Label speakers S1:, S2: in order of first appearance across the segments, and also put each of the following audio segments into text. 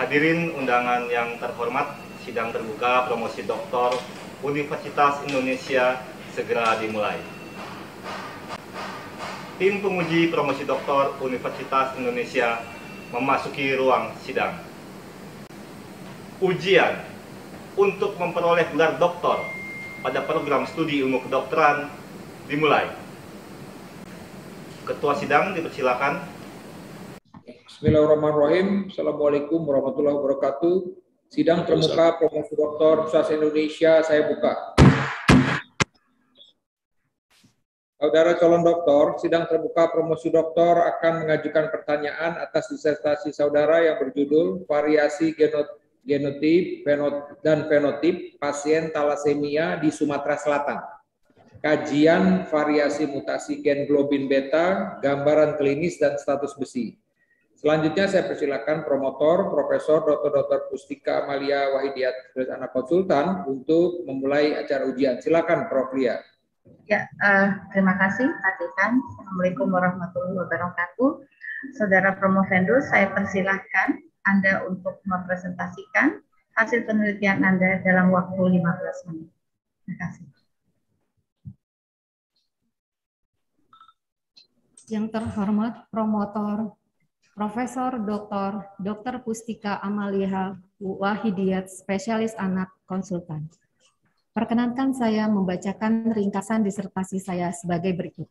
S1: Hadirin undangan yang terhormat, sidang terbuka promosi doktor Universitas Indonesia segera dimulai. Tim penguji promosi doktor Universitas Indonesia memasuki ruang sidang. Ujian untuk memperoleh gelar doktor pada program studi ilmu kedokteran dimulai. Ketua sidang dipersilakan
S2: Bismillahirrahmanirrahim. Assalamualaikum warahmatullahi wabarakatuh. Sidang terbuka promosi doktor Universitas Indonesia saya buka. Saudara calon doktor, sidang terbuka promosi doktor akan mengajukan pertanyaan atas disertasi saudara yang berjudul variasi genotip dan fenotip pasien talasemia di Sumatera Selatan. Kajian variasi mutasi gen globin beta, gambaran klinis dan status besi. Selanjutnya saya persilakan promotor Profesor Dr. Dr. Pustika Amalia Wahidiat anak konsultan untuk memulai acara ujian. Silakan Prof. Lia.
S3: Ya, uh, terima kasih Pak Dekan. Assalamualaikum warahmatullahi wabarakatuh. Saudara promovendus, saya persilahkan Anda untuk mempresentasikan hasil penelitian Anda dalam waktu 15 menit. Terima kasih.
S4: Yang terhormat promotor Profesor Dr. Dr. Pustika Amalia Wahidiat, spesialis anak konsultan. Perkenankan saya membacakan ringkasan disertasi saya sebagai berikut.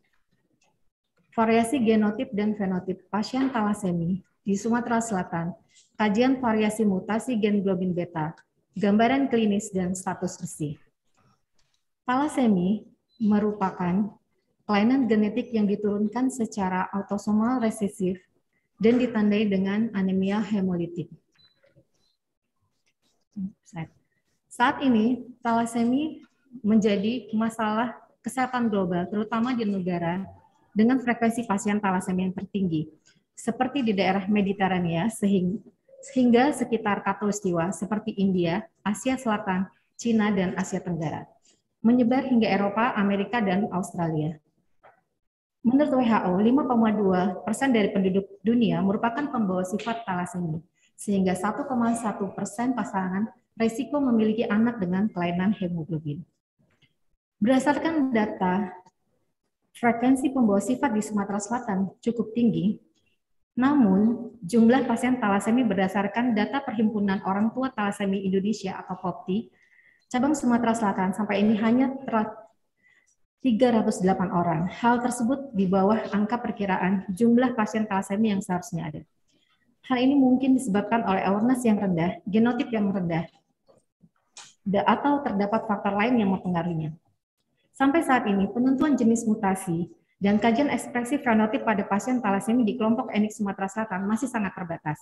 S4: Variasi genotip dan fenotip pasien talasemi di Sumatera Selatan, kajian variasi mutasi gen globin beta, gambaran klinis dan status besi. Talasemi merupakan kelainan genetik yang diturunkan secara autosomal resesif dan ditandai dengan anemia hemolitik. Saat ini, talasemi menjadi masalah kesehatan global, terutama di negara dengan frekuensi pasien talasemi yang tertinggi, seperti di daerah Mediterania, sehingga sekitar katulistiwa seperti India, Asia Selatan, Cina, dan Asia Tenggara. Menyebar hingga Eropa, Amerika, dan Australia. Menurut WHO, 5,2 persen dari penduduk dunia merupakan pembawa sifat talasemi, sehingga 1,1 persen pasangan risiko memiliki anak dengan kelainan hemoglobin. Berdasarkan data, frekuensi pembawa sifat di Sumatera Selatan cukup tinggi, namun jumlah pasien talasemi berdasarkan data Perhimpunan Orang Tua Talasemi Indonesia atau POPTI, cabang Sumatera Selatan sampai ini hanya 308 orang. Hal tersebut di bawah angka perkiraan jumlah pasien talasemi yang seharusnya ada. Hal ini mungkin disebabkan oleh awareness yang rendah, genotip yang rendah, atau terdapat faktor lain yang mempengaruhinya. Sampai saat ini, penentuan jenis mutasi dan kajian ekspresi fenotip pada pasien talasemi di kelompok enik Sumatera Selatan masih sangat terbatas.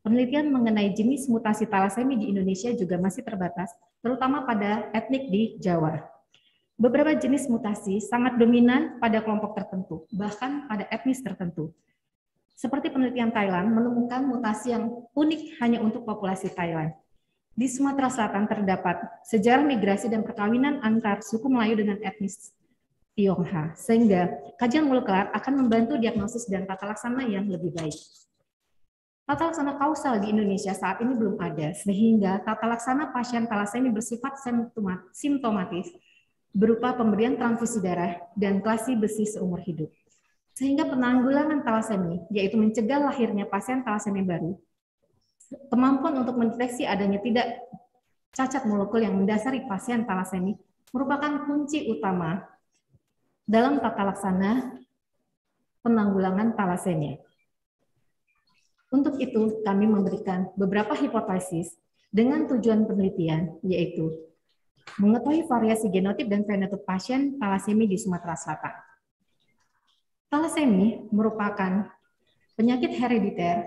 S4: Penelitian mengenai jenis mutasi talasemi di Indonesia juga masih terbatas, terutama pada etnik di Jawa. Beberapa jenis mutasi sangat dominan pada kelompok tertentu, bahkan pada etnis tertentu. Seperti penelitian Thailand menemukan mutasi yang unik hanya untuk populasi Thailand. Di Sumatera Selatan terdapat sejarah migrasi dan perkawinan antar suku Melayu dengan etnis Tionghoa, sehingga kajian molekuler akan membantu diagnosis dan tata laksana yang lebih baik. Tata laksana kausal di Indonesia saat ini belum ada, sehingga tata laksana pasien talasemi bersifat simptomatis berupa pemberian transfusi darah dan klasi besi seumur hidup. Sehingga penanggulangan talasemi, yaitu mencegah lahirnya pasien talasemi baru, kemampuan untuk mendeteksi adanya tidak cacat molekul yang mendasari pasien talasemi merupakan kunci utama dalam tata laksana penanggulangan talasemia. Untuk itu, kami memberikan beberapa hipotesis dengan tujuan penelitian, yaitu mengetahui variasi genotip dan fenotip pasien talasemi di Sumatera Selatan. Talasemi merupakan penyakit herediter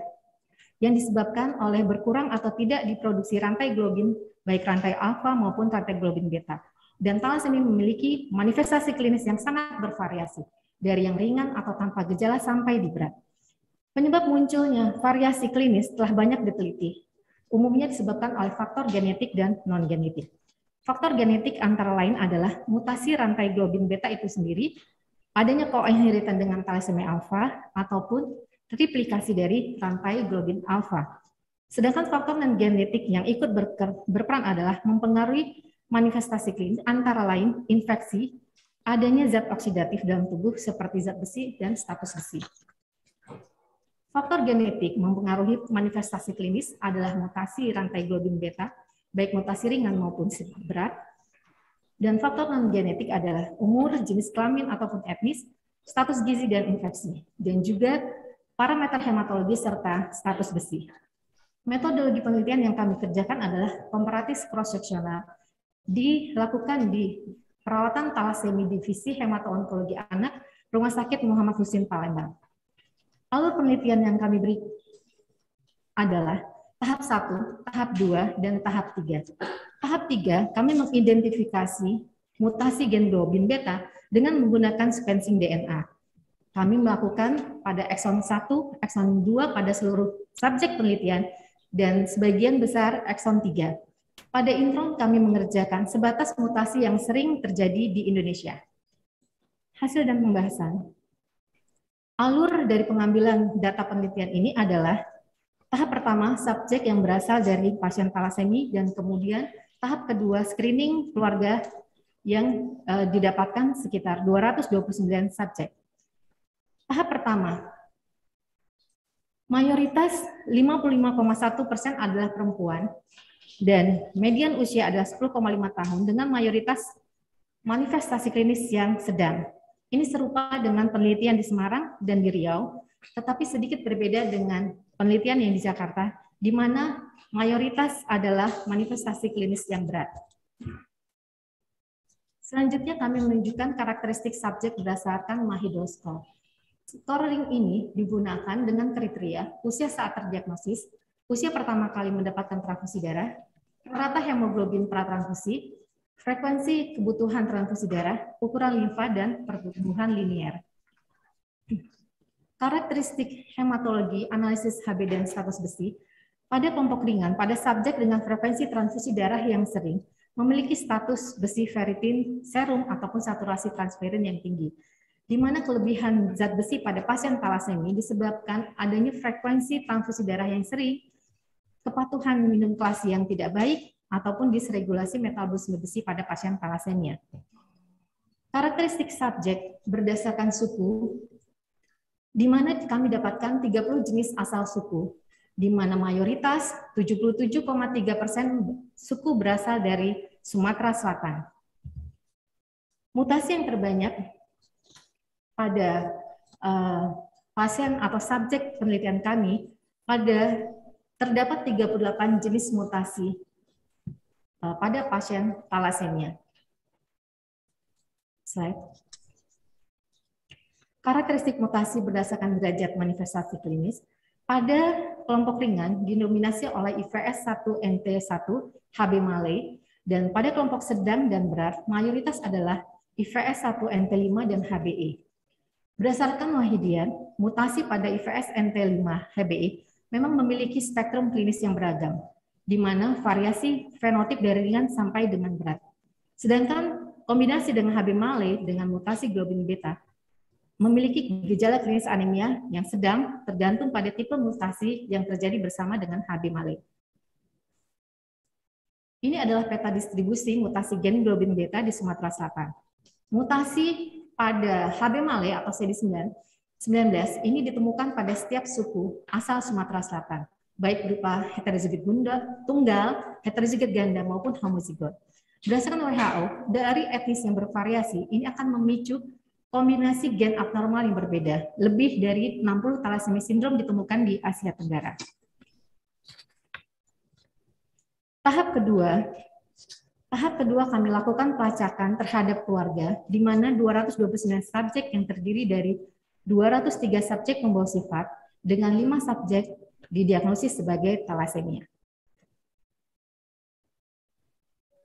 S4: yang disebabkan oleh berkurang atau tidak diproduksi rantai globin, baik rantai alfa maupun rantai globin beta. Dan talasemi memiliki manifestasi klinis yang sangat bervariasi, dari yang ringan atau tanpa gejala sampai di berat. Penyebab munculnya variasi klinis telah banyak diteliti, umumnya disebabkan oleh faktor genetik dan non-genetik. Faktor genetik antara lain adalah mutasi rantai globin beta itu sendiri, adanya koinheritan dengan thalassemia alfa, ataupun triplikasi dari rantai globin alfa. Sedangkan faktor non genetik yang ikut berperan adalah mempengaruhi manifestasi klinis antara lain infeksi, adanya zat oksidatif dalam tubuh seperti zat besi dan status besi. Faktor genetik mempengaruhi manifestasi klinis adalah mutasi rantai globin beta, baik mutasi ringan maupun berat. Dan faktor non-genetik adalah umur, jenis kelamin ataupun etnis, status gizi dan infeksi, dan juga parameter hematologi serta status besi. Metodologi penelitian yang kami kerjakan adalah komparatif cross-sectional, dilakukan di perawatan talasemi divisi hemato-onkologi anak Rumah Sakit Muhammad Husin Palembang. Alur penelitian yang kami beri adalah tahap 1, tahap 2, dan tahap 3. Tahap 3, kami mengidentifikasi mutasi gen globin beta dengan menggunakan sequencing DNA. Kami melakukan pada ekson 1, ekson 2 pada seluruh subjek penelitian, dan sebagian besar ekson 3. Pada intron kami mengerjakan sebatas mutasi yang sering terjadi di Indonesia. Hasil dan pembahasan alur dari pengambilan data penelitian ini adalah tahap pertama subjek yang berasal dari pasien talasemi dan kemudian tahap kedua screening keluarga yang uh, didapatkan sekitar 229 subjek. Tahap pertama, mayoritas 55,1 persen adalah perempuan dan median usia adalah 10,5 tahun dengan mayoritas manifestasi klinis yang sedang. Ini serupa dengan penelitian di Semarang dan di Riau, tetapi sedikit berbeda dengan penelitian yang di Jakarta, di mana mayoritas adalah manifestasi klinis yang berat. Selanjutnya kami menunjukkan karakteristik subjek berdasarkan Mahidoskop. Scoring ini digunakan dengan kriteria usia saat terdiagnosis, usia pertama kali mendapatkan transfusi darah, rata hemoglobin pratransfusi, frekuensi kebutuhan transfusi darah, ukuran limfa, dan pertumbuhan linier. Karakteristik hematologi, analisis HB dan status besi, pada kelompok ringan, pada subjek dengan frekuensi transfusi darah yang sering, memiliki status besi ferritin serum ataupun saturasi transferin yang tinggi, di mana kelebihan zat besi pada pasien talasemi disebabkan adanya frekuensi transfusi darah yang sering, kepatuhan minum klasi yang tidak baik, ataupun disregulasi metabolisme besi pada pasien talasemia. Karakteristik subjek berdasarkan suku, di mana kami dapatkan 30 jenis asal suku, di mana mayoritas 77,3 persen suku berasal dari Sumatera Selatan. Mutasi yang terbanyak pada uh, pasien atau subjek penelitian kami pada terdapat 38 jenis mutasi Eh, pada pasien talasemia. Slide. Karakteristik mutasi berdasarkan derajat manifestasi klinis pada kelompok ringan didominasi oleh IVS 1 NT1 HB Malay dan pada kelompok sedang dan berat mayoritas adalah IVS 1 NT5 dan HBE. Berdasarkan Wahidian, mutasi pada IVS NT5 HBE memang memiliki spektrum klinis yang beragam, di mana variasi fenotip dari ringan sampai dengan berat. Sedangkan kombinasi dengan HB Male dengan mutasi globin beta memiliki gejala klinis anemia yang sedang tergantung pada tipe mutasi yang terjadi bersama dengan HB Male. Ini adalah peta distribusi mutasi gen globin beta di Sumatera Selatan. Mutasi pada HB Male atau CD19 ini ditemukan pada setiap suku asal Sumatera Selatan baik berupa heterozigot tunggal, heterozigot ganda maupun homozigot. Berdasarkan WHO, dari etnis yang bervariasi, ini akan memicu kombinasi gen abnormal yang berbeda. Lebih dari 60 thalassemia sindrom ditemukan di Asia Tenggara. Tahap kedua, tahap kedua kami lakukan pelacakan terhadap keluarga, di mana 229 subjek yang terdiri dari 203 subjek membawa sifat dengan 5 subjek didiagnosis sebagai talasemia.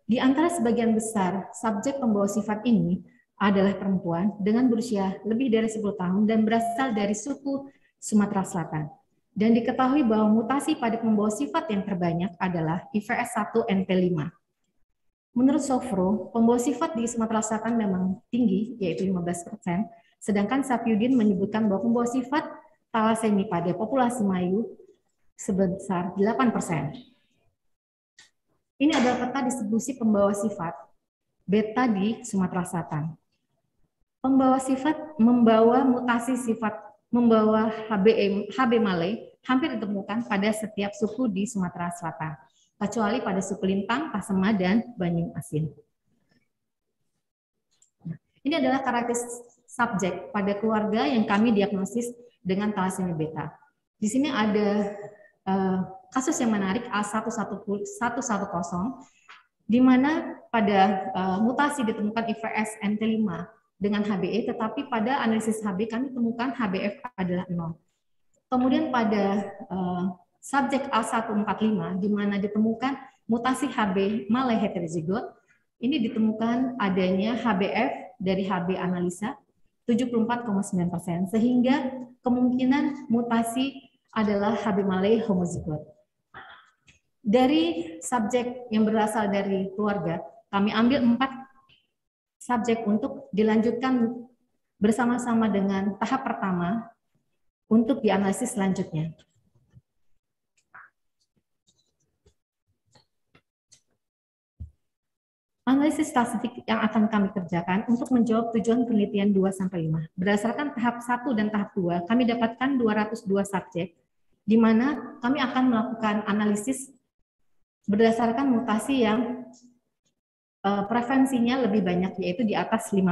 S4: Di antara sebagian besar subjek pembawa sifat ini adalah perempuan dengan berusia lebih dari 10 tahun dan berasal dari suku Sumatera Selatan. Dan diketahui bahwa mutasi pada pembawa sifat yang terbanyak adalah IVS 1 NT5. Menurut Sofro, pembawa sifat di Sumatera Selatan memang tinggi, yaitu 15%, sedangkan Sapiudin menyebutkan bahwa pembawa sifat talasemi pada populasi Mayu sebesar 8%. Ini adalah peta distribusi pembawa sifat beta di Sumatera Selatan. Pembawa sifat membawa mutasi sifat membawa HBM, HB Malay hampir ditemukan pada setiap suku di Sumatera Selatan, kecuali pada suku Lintang, Pasema, dan Banyu Asin. Ini adalah karakteristik subjek pada keluarga yang kami diagnosis dengan thalassemia beta. Di sini ada uh, kasus yang menarik A110 di mana pada uh, mutasi ditemukan IVS NT5 dengan HBE, tetapi pada analisis HB kami temukan HBF adalah 0. Kemudian pada uh, subjek A145, di mana ditemukan mutasi HB Malay heterozigot, ini ditemukan adanya HBF dari HB analisa 74,9 persen, sehingga kemungkinan mutasi adalah HB Malay homozigot. Dari subjek yang berasal dari keluarga, kami ambil empat subjek untuk dilanjutkan bersama-sama dengan tahap pertama untuk dianalisis selanjutnya. Analisis statistik yang akan kami kerjakan untuk menjawab tujuan penelitian 2 sampai 5. Berdasarkan tahap 1 dan tahap 2, kami dapatkan 202 subjek di mana kami akan melakukan analisis berdasarkan mutasi yang uh, prevensinya lebih banyak, yaitu di atas 5%.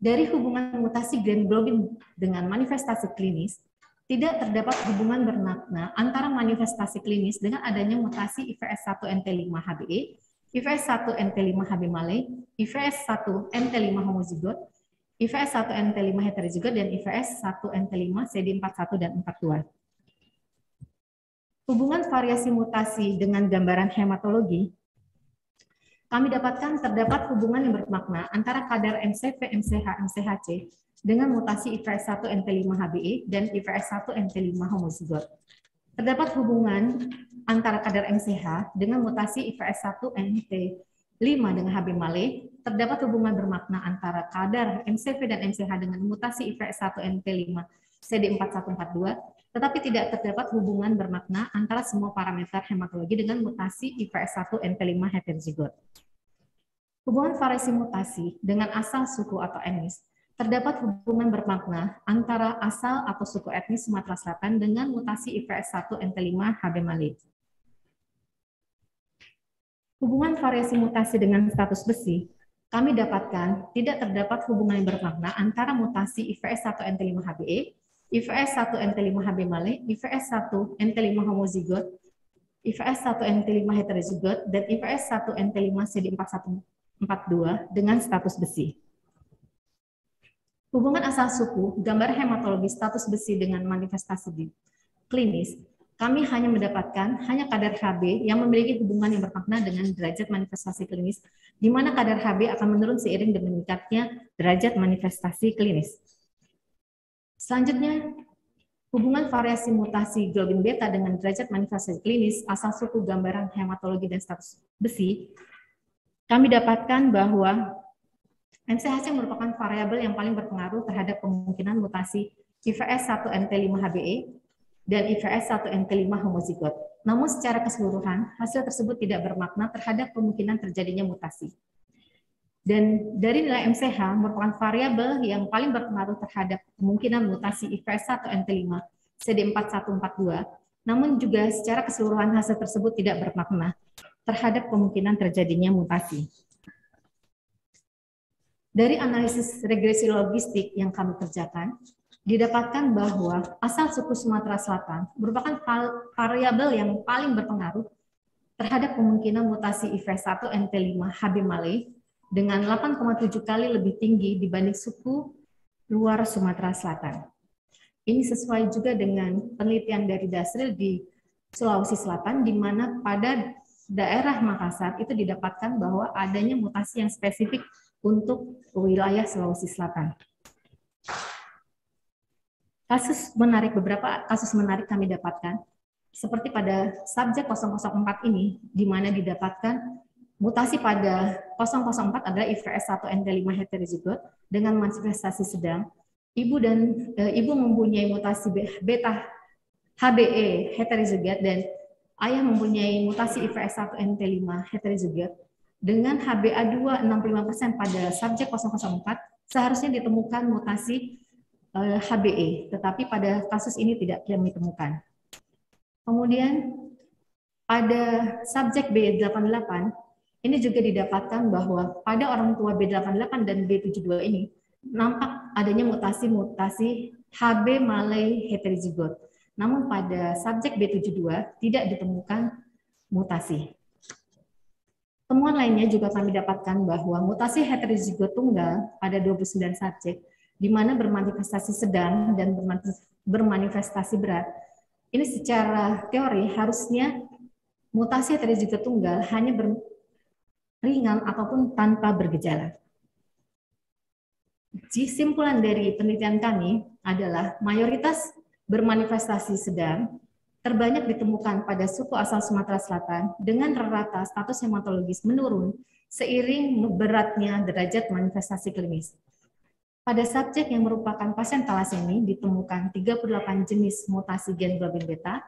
S4: Dari hubungan mutasi globin dengan manifestasi klinis, tidak terdapat hubungan bermakna antara manifestasi klinis dengan adanya mutasi IVS1NT5-HBE, IVS1NT5-HB Malay, IVS1NT5 homozigot, IVS1NT5 heterozigot, dan IVS1NT5 CD41 dan 42. Hubungan variasi mutasi dengan gambaran hematologi, kami dapatkan terdapat hubungan yang bermakna antara kadar MCV, MCH, MCHC dengan mutasi IVS1 NT5HBE dan IVS1 NT5 homozigot. Terdapat hubungan antara kadar MCH dengan mutasi IVS1 NT5 dengan HB Malay. Terdapat hubungan bermakna antara kadar MCV dan MCH dengan mutasi IVS1 NT5 CD4142 tetapi tidak terdapat hubungan bermakna antara semua parameter hematologi dengan mutasi IVS1 NT5 heterozigot. Hubungan variasi mutasi dengan asal suku atau etnis terdapat hubungan bermakna antara asal atau suku etnis Sumatera Selatan dengan mutasi IVS1 NT5 HB. Hubungan variasi mutasi dengan status besi kami dapatkan tidak terdapat hubungan yang bermakna antara mutasi IVS1 NT5 HBE IVS 1 NT5 HB Malay, IVS 1 NT5 homozigot, IVS 1 NT5 heterozigot, dan IVS 1 NT5 CD4142 dengan status besi. Hubungan asal suku, gambar hematologi status besi dengan manifestasi di klinis, kami hanya mendapatkan hanya kadar HB yang memiliki hubungan yang bermakna dengan derajat manifestasi klinis, di mana kadar HB akan menurun seiring dengan meningkatnya derajat manifestasi klinis. Selanjutnya, hubungan variasi mutasi globin beta dengan derajat manifestasi klinis asal suku gambaran hematologi dan status besi, kami dapatkan bahwa MCHC merupakan variabel yang paling berpengaruh terhadap kemungkinan mutasi IVS 1 NT5-HBE dan IVS 1 NT5 homozigot. Namun secara keseluruhan, hasil tersebut tidak bermakna terhadap kemungkinan terjadinya mutasi. Dan dari nilai MCH merupakan variabel yang paling berpengaruh terhadap kemungkinan mutasi IVS1 NT5 CD4142, namun juga secara keseluruhan hasil tersebut tidak bermakna terhadap kemungkinan terjadinya mutasi. Dari analisis regresi logistik yang kami kerjakan, didapatkan bahwa asal suku Sumatera Selatan merupakan variabel yang paling berpengaruh terhadap kemungkinan mutasi IVS1 NT5 HB Malay dengan 8,7 kali lebih tinggi dibanding suku luar Sumatera Selatan. Ini sesuai juga dengan penelitian dari Dasril di Sulawesi Selatan, di mana pada daerah Makassar itu didapatkan bahwa adanya mutasi yang spesifik untuk wilayah Sulawesi Selatan. Kasus menarik, beberapa kasus menarik kami dapatkan, seperti pada subjek 004 ini, di mana didapatkan Mutasi pada 004 adalah IVS 1 NT5 heterozigot dengan manifestasi sedang. Ibu dan e, ibu mempunyai mutasi beta HBE heterozigot dan ayah mempunyai mutasi IVS1 NT5 heterozigot dengan HBA2 65% pada subjek 004 seharusnya ditemukan mutasi e, HBE, tetapi pada kasus ini tidak ditemukan. Kemudian pada subjek B88 ini juga didapatkan bahwa pada orang tua B88 dan B72 ini nampak adanya mutasi-mutasi HB Malay heterozigot. Namun pada subjek B72 tidak ditemukan mutasi. Temuan lainnya juga kami dapatkan bahwa mutasi heterozigot tunggal pada 29 subjek di mana bermanifestasi sedang dan bermanifestasi berat. Ini secara teori harusnya mutasi heterozigot tunggal hanya ber, ringan ataupun tanpa bergejala. Kesimpulan dari penelitian kami adalah mayoritas bermanifestasi sedang terbanyak ditemukan pada suku asal Sumatera Selatan dengan rata status hematologis menurun seiring beratnya derajat manifestasi klinis. Pada subjek yang merupakan pasien talasemi ditemukan 38 jenis mutasi gen globin beta,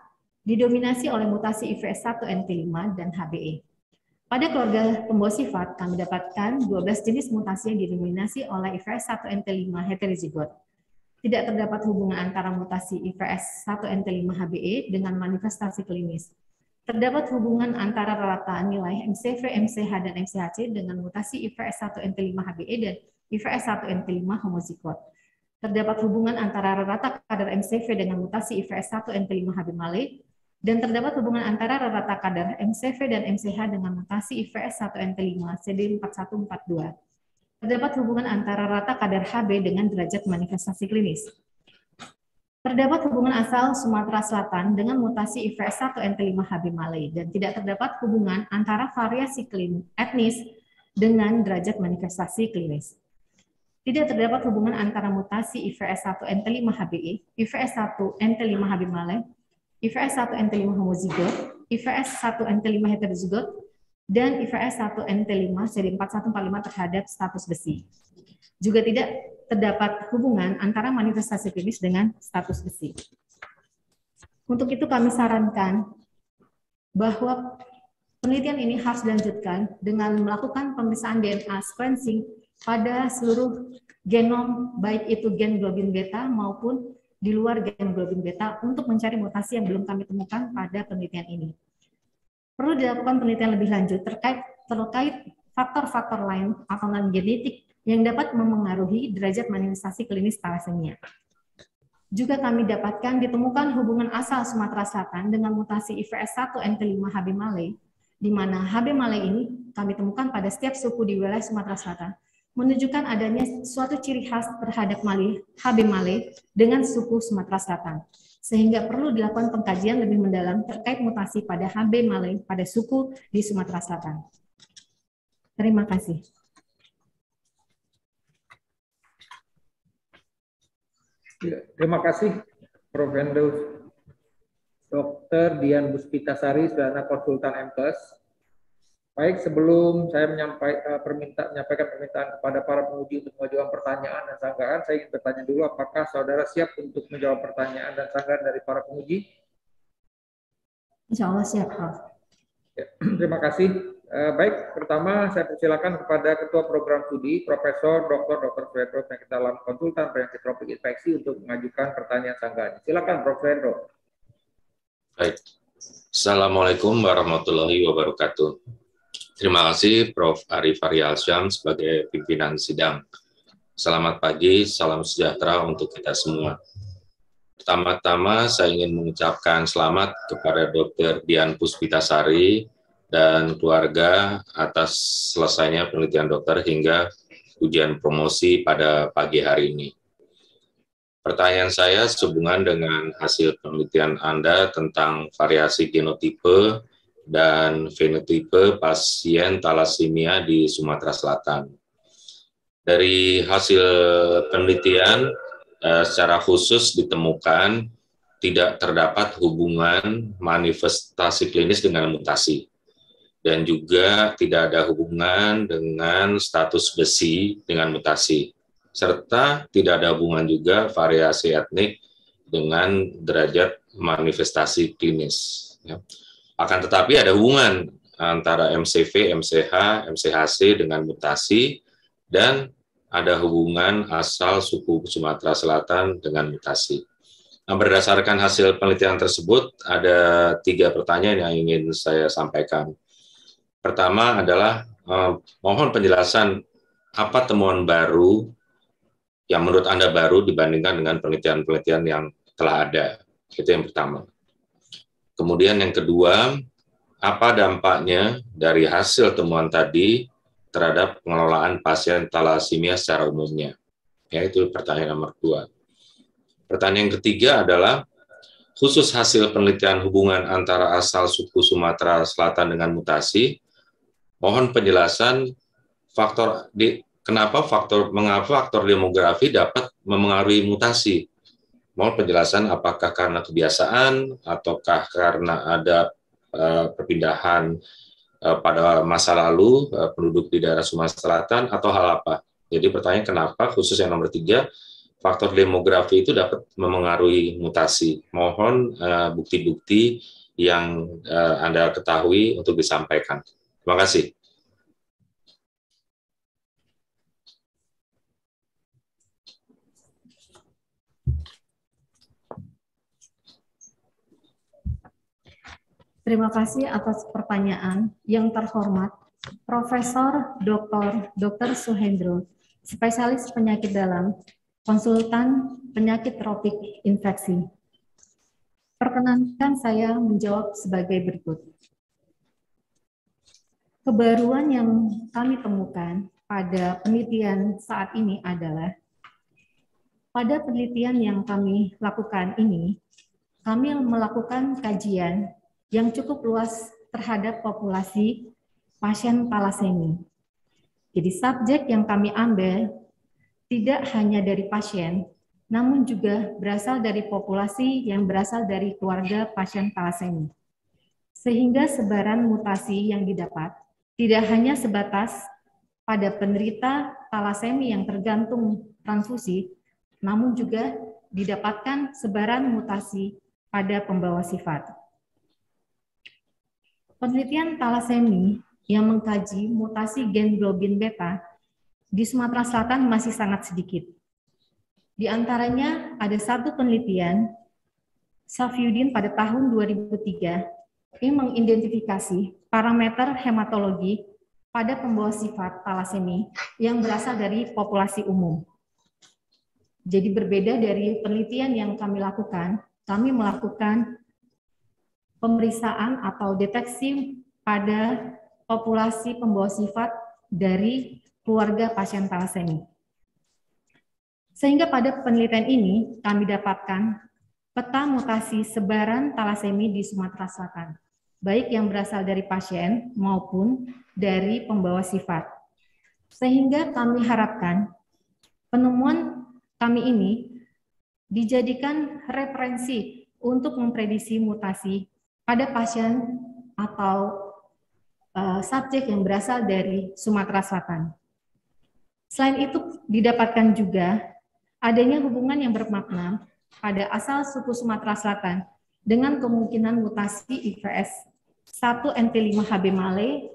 S4: didominasi oleh mutasi IVS1-NT5 dan HBE. Pada keluarga pembawa sifat, kami dapatkan 12 jenis mutasi yang didominasi oleh IVS1-NT5 heterozigot. Tidak terdapat hubungan antara mutasi IVS1-NT5-HBE dengan manifestasi klinis. Terdapat hubungan antara rata nilai MCV, MCH, dan MCHC dengan mutasi IVS1-NT5-HBE dan IVS1-NT5 homozigot. Terdapat hubungan antara rata kadar MCV dengan mutasi IVS1-NT5-HB Malay dan terdapat hubungan antara rata kadar MCV dan MCH dengan mutasi IVS1NT5 CD4142. Terdapat hubungan antara rata kadar HB dengan derajat manifestasi klinis. Terdapat hubungan asal Sumatera Selatan dengan mutasi IVS1NT5HB Malay dan tidak terdapat hubungan antara variasi klinis etnis dengan derajat manifestasi klinis. Tidak terdapat hubungan antara mutasi IVS1NT5HBE, IVS1NT5HB Malay, IVS 1 NT5 homozigot, IVS 1 NT5 heterozigot, dan IVS 1 NT5 seri 4145 terhadap status besi. Juga tidak terdapat hubungan antara manifestasi klinis dengan status besi. Untuk itu kami sarankan bahwa penelitian ini harus dilanjutkan dengan melakukan pemeriksaan DNA sequencing pada seluruh genom baik itu gen globin beta maupun di luar gen globin beta untuk mencari mutasi yang belum kami temukan pada penelitian ini. Perlu dilakukan penelitian lebih lanjut terkait terkait faktor-faktor lain atau non genetik yang dapat memengaruhi derajat manifestasi klinis talasemia. Juga kami dapatkan ditemukan hubungan asal Sumatera Selatan dengan mutasi IVS1 NT5 HB Malay, di mana HB Malay ini kami temukan pada setiap suku di wilayah Sumatera Selatan, menunjukkan adanya suatu ciri khas terhadap Mali, HB Male dengan suku Sumatera Selatan. Sehingga perlu dilakukan pengkajian lebih mendalam terkait mutasi pada HB Male pada suku di Sumatera Selatan. Terima kasih.
S2: Ya, terima kasih Prof. Dr. Dian Buspitasari, Sedana Konsultan MKes. Baik, sebelum saya menyampai, uh, perminta, menyampaikan permintaan kepada para penguji untuk mengajukan pertanyaan dan sanggahan, saya ingin bertanya dulu apakah saudara siap untuk menjawab pertanyaan dan sanggahan dari para penguji?
S4: Insya Allah siap, Prof.
S2: Ya, terima kasih. Uh, baik, pertama saya persilakan kepada Ketua Program Studi, Profesor Dr. Dr. Fredro Penyakit Dalam Konsultan Penyakit Tropik Infeksi untuk mengajukan pertanyaan sanggahan. Silakan, Prof. Fredro.
S5: Baik. Assalamualaikum warahmatullahi wabarakatuh. Terima kasih Prof. Arif Aryalsyam sebagai pimpinan sidang. Selamat pagi, salam sejahtera untuk kita semua. Pertama-tama saya ingin mengucapkan selamat kepada Dr. Dian Puspitasari dan keluarga atas selesainya penelitian dokter hingga ujian promosi pada pagi hari ini. Pertanyaan saya sehubungan dengan hasil penelitian Anda tentang variasi genotipe dan fenotipe pasien talasemia di Sumatera Selatan. Dari hasil penelitian eh, secara khusus ditemukan tidak terdapat hubungan manifestasi klinis dengan mutasi dan juga tidak ada hubungan dengan status besi dengan mutasi. serta tidak ada hubungan juga variasi etnik dengan derajat manifestasi klinis. Ya. Akan tetapi ada hubungan antara MCV, MCH, MCHC dengan mutasi dan ada hubungan asal suku Sumatera Selatan dengan mutasi. Nah, berdasarkan hasil penelitian tersebut, ada tiga pertanyaan yang ingin saya sampaikan. Pertama adalah eh, mohon penjelasan apa temuan baru yang menurut Anda baru dibandingkan dengan penelitian-penelitian yang telah ada. Itu yang pertama. Kemudian yang kedua, apa dampaknya dari hasil temuan tadi terhadap pengelolaan pasien talasemia secara umumnya? Ya, itu pertanyaan nomor dua. Pertanyaan yang ketiga adalah khusus hasil penelitian hubungan antara asal suku Sumatera Selatan dengan mutasi, mohon penjelasan faktor di kenapa faktor mengapa faktor demografi dapat memengaruhi mutasi Mohon penjelasan apakah karena kebiasaan ataukah karena ada uh, perpindahan uh, pada masa lalu uh, penduduk di daerah Sumatera Selatan atau hal apa? Jadi pertanyaan kenapa khusus yang nomor tiga faktor demografi itu dapat memengaruhi mutasi. Mohon bukti-bukti uh, yang uh, Anda ketahui untuk disampaikan. Terima kasih.
S4: Terima kasih atas pertanyaan yang terhormat Profesor Dr. Dr. Suhendro, spesialis penyakit dalam, konsultan penyakit tropik infeksi. Perkenankan saya menjawab sebagai berikut. Kebaruan yang kami temukan pada penelitian saat ini adalah pada penelitian yang kami lakukan ini, kami melakukan kajian yang cukup luas terhadap populasi pasien talasemi. Jadi subjek yang kami ambil tidak hanya dari pasien, namun juga berasal dari populasi yang berasal dari keluarga pasien talasemi. Sehingga sebaran mutasi yang didapat tidak hanya sebatas pada penderita talasemi yang tergantung transfusi, namun juga didapatkan sebaran mutasi pada pembawa sifat. Penelitian talasemi yang mengkaji mutasi gen globin beta di Sumatera Selatan masih sangat sedikit. Di antaranya ada satu penelitian Safiuddin pada tahun 2003 yang mengidentifikasi parameter hematologi pada pembawa sifat talasemi yang berasal dari populasi umum. Jadi berbeda dari penelitian yang kami lakukan, kami melakukan pemeriksaan atau deteksi pada populasi pembawa sifat dari keluarga pasien talasemi. Sehingga pada penelitian ini kami dapatkan peta mutasi sebaran talasemi di Sumatera Selatan, baik yang berasal dari pasien maupun dari pembawa sifat. Sehingga kami harapkan penemuan kami ini dijadikan referensi untuk memprediksi mutasi pada pasien atau uh, subjek yang berasal dari Sumatera Selatan. Selain itu, didapatkan juga adanya hubungan yang bermakna pada asal suku Sumatera Selatan dengan kemungkinan mutasi IVS 1 NT5HB Malay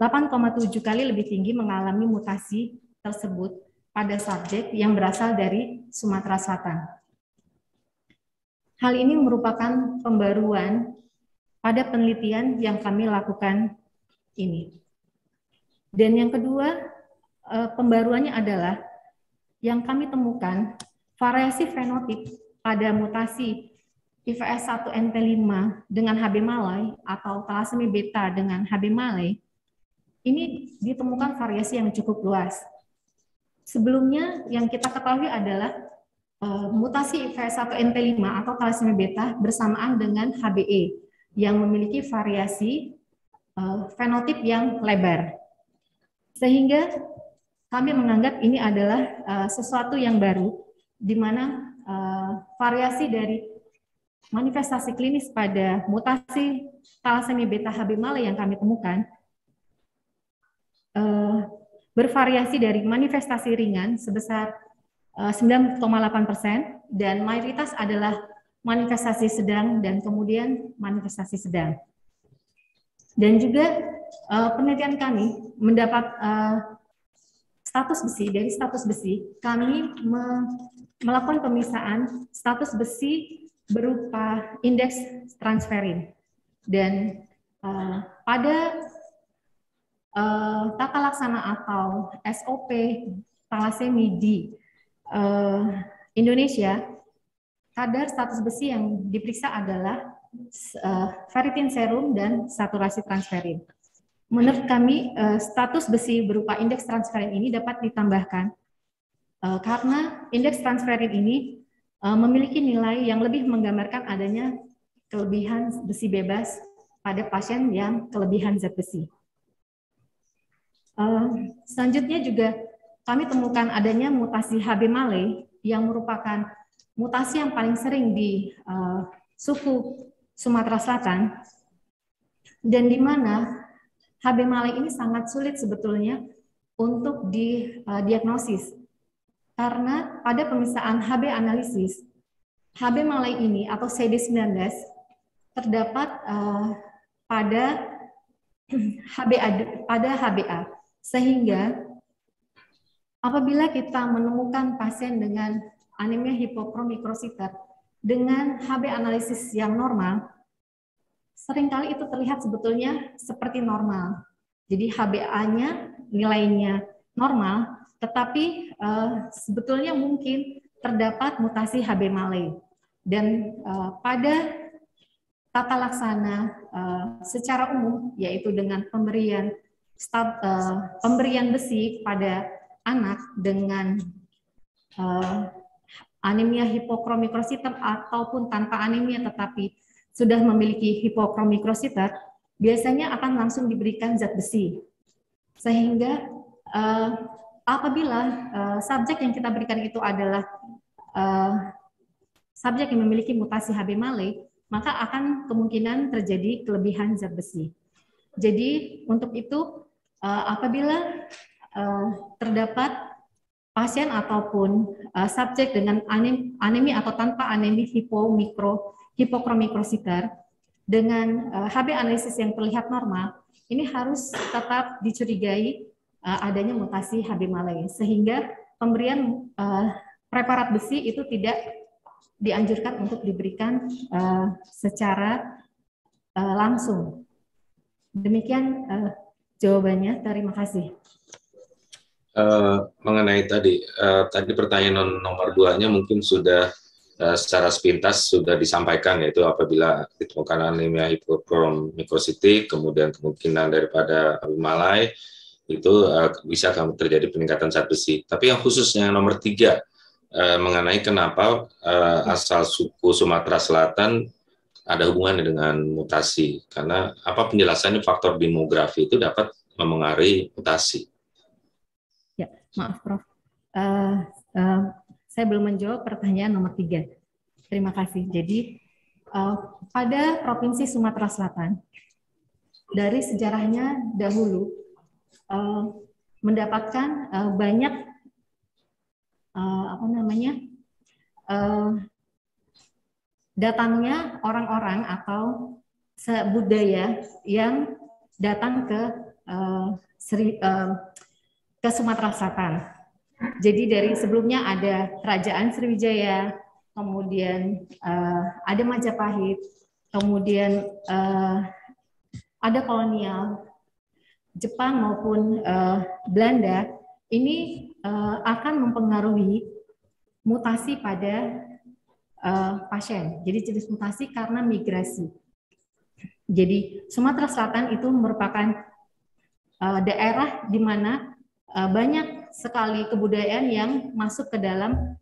S4: 8,7 kali lebih tinggi mengalami mutasi tersebut pada subjek yang berasal dari Sumatera Selatan. Hal ini merupakan pembaruan pada penelitian yang kami lakukan ini. Dan yang kedua, eh, pembaruannya adalah yang kami temukan variasi fenotip pada mutasi IVS 1 NT5 dengan HB Malay atau talasemi beta dengan HB Malay ini ditemukan variasi yang cukup luas. Sebelumnya yang kita ketahui adalah mutasi V1NT5 atau thalassemia beta bersamaan dengan HBE yang memiliki variasi uh, fenotip yang lebar. Sehingga kami menganggap ini adalah uh, sesuatu yang baru di mana variasi dari manifestasi klinis pada mutasi thalassemia beta HB Malay yang kami temukan bervariasi dari manifestasi ringan sebesar 9,8 eh, persen dan mayoritas adalah manifestasi sedang dan kemudian manifestasi sedang. Dan juga uh, penelitian kami mendapat uh, status besi dari status besi kami me melakukan pemisahan status besi berupa indeks transferin dan uh, pada uh, tata laksana atau SOP talasemi di uh, Indonesia kadar status besi yang diperiksa adalah uh, ferritin serum dan saturasi transferin. Menurut kami, uh, status besi berupa indeks transferin ini dapat ditambahkan karena indeks transferin ini memiliki nilai yang lebih menggambarkan adanya kelebihan besi bebas pada pasien yang kelebihan zat besi. Selanjutnya juga kami temukan adanya mutasi HB Malay yang merupakan mutasi yang paling sering di uh, suku Sumatera Selatan dan di mana HB Malay ini sangat sulit sebetulnya untuk didiagnosis. Karena pada pemisahan HB analisis HB Malay ini atau CD19 terdapat uh, pada HB pada HBA sehingga apabila kita menemukan pasien dengan anemia hipokromikrositat dengan HB analisis yang normal sering kali itu terlihat sebetulnya seperti normal. Jadi HbA-nya nilainya normal, tetapi uh, sebetulnya mungkin terdapat mutasi HB Malay. Dan uh, pada tata laksana uh, secara umum, yaitu dengan pemberian pemberian besi pada anak dengan uh, anemia hipokromikrositat ataupun tanpa anemia tetapi sudah memiliki hipokromikrositat, biasanya akan langsung diberikan zat besi. Sehingga uh, apabila uh, subjek yang kita berikan itu adalah uh, subjek yang memiliki mutasi HB Malay, maka akan kemungkinan terjadi kelebihan zat besi. Jadi untuk itu apabila uh, terdapat pasien ataupun uh, subjek dengan anem, anemi atau tanpa anemi hipomikro hipokromikrositar dengan uh, eh, HB analisis yang terlihat normal, ini harus tetap dicurigai uh, adanya mutasi HB Malay sehingga pemberian uh, preparat besi itu tidak dianjurkan untuk diberikan uh, secara uh, langsung. Demikian uh, jawabannya. Terima kasih.
S5: Uh, mengenai tadi, uh, tadi pertanyaan nomor duanya mungkin sudah Eh, secara sepintas sudah disampaikan yaitu apabila ditemukan anemia hipokrom mikrositik kemudian kemungkinan daripada malai itu uh, bisa terjadi peningkatan zat besi. Tapi yang khususnya nomor tiga uh, mengenai kenapa uh, asal suku Sumatera Selatan ada hubungannya dengan mutasi karena apa penjelasannya faktor demografi itu dapat memengaruhi mutasi.
S4: Maaf Prof. Uh, uh, saya belum menjawab pertanyaan nomor tiga. Terima kasih. Jadi uh, pada Provinsi Sumatera Selatan, dari sejarahnya dahulu uh, mendapatkan uh, banyak uh, apa namanya uh, datangnya orang-orang atau budaya yang datang ke uh, Seri, uh, ke Sumatera Selatan jadi dari sebelumnya ada Kerajaan Sriwijaya, kemudian uh, ada Majapahit, kemudian uh, ada kolonial Jepang maupun uh, Belanda. Ini uh, akan mempengaruhi mutasi pada uh, pasien. Jadi jenis mutasi karena migrasi. Jadi Sumatera Selatan itu merupakan uh, daerah di mana banyak sekali kebudayaan yang masuk ke dalam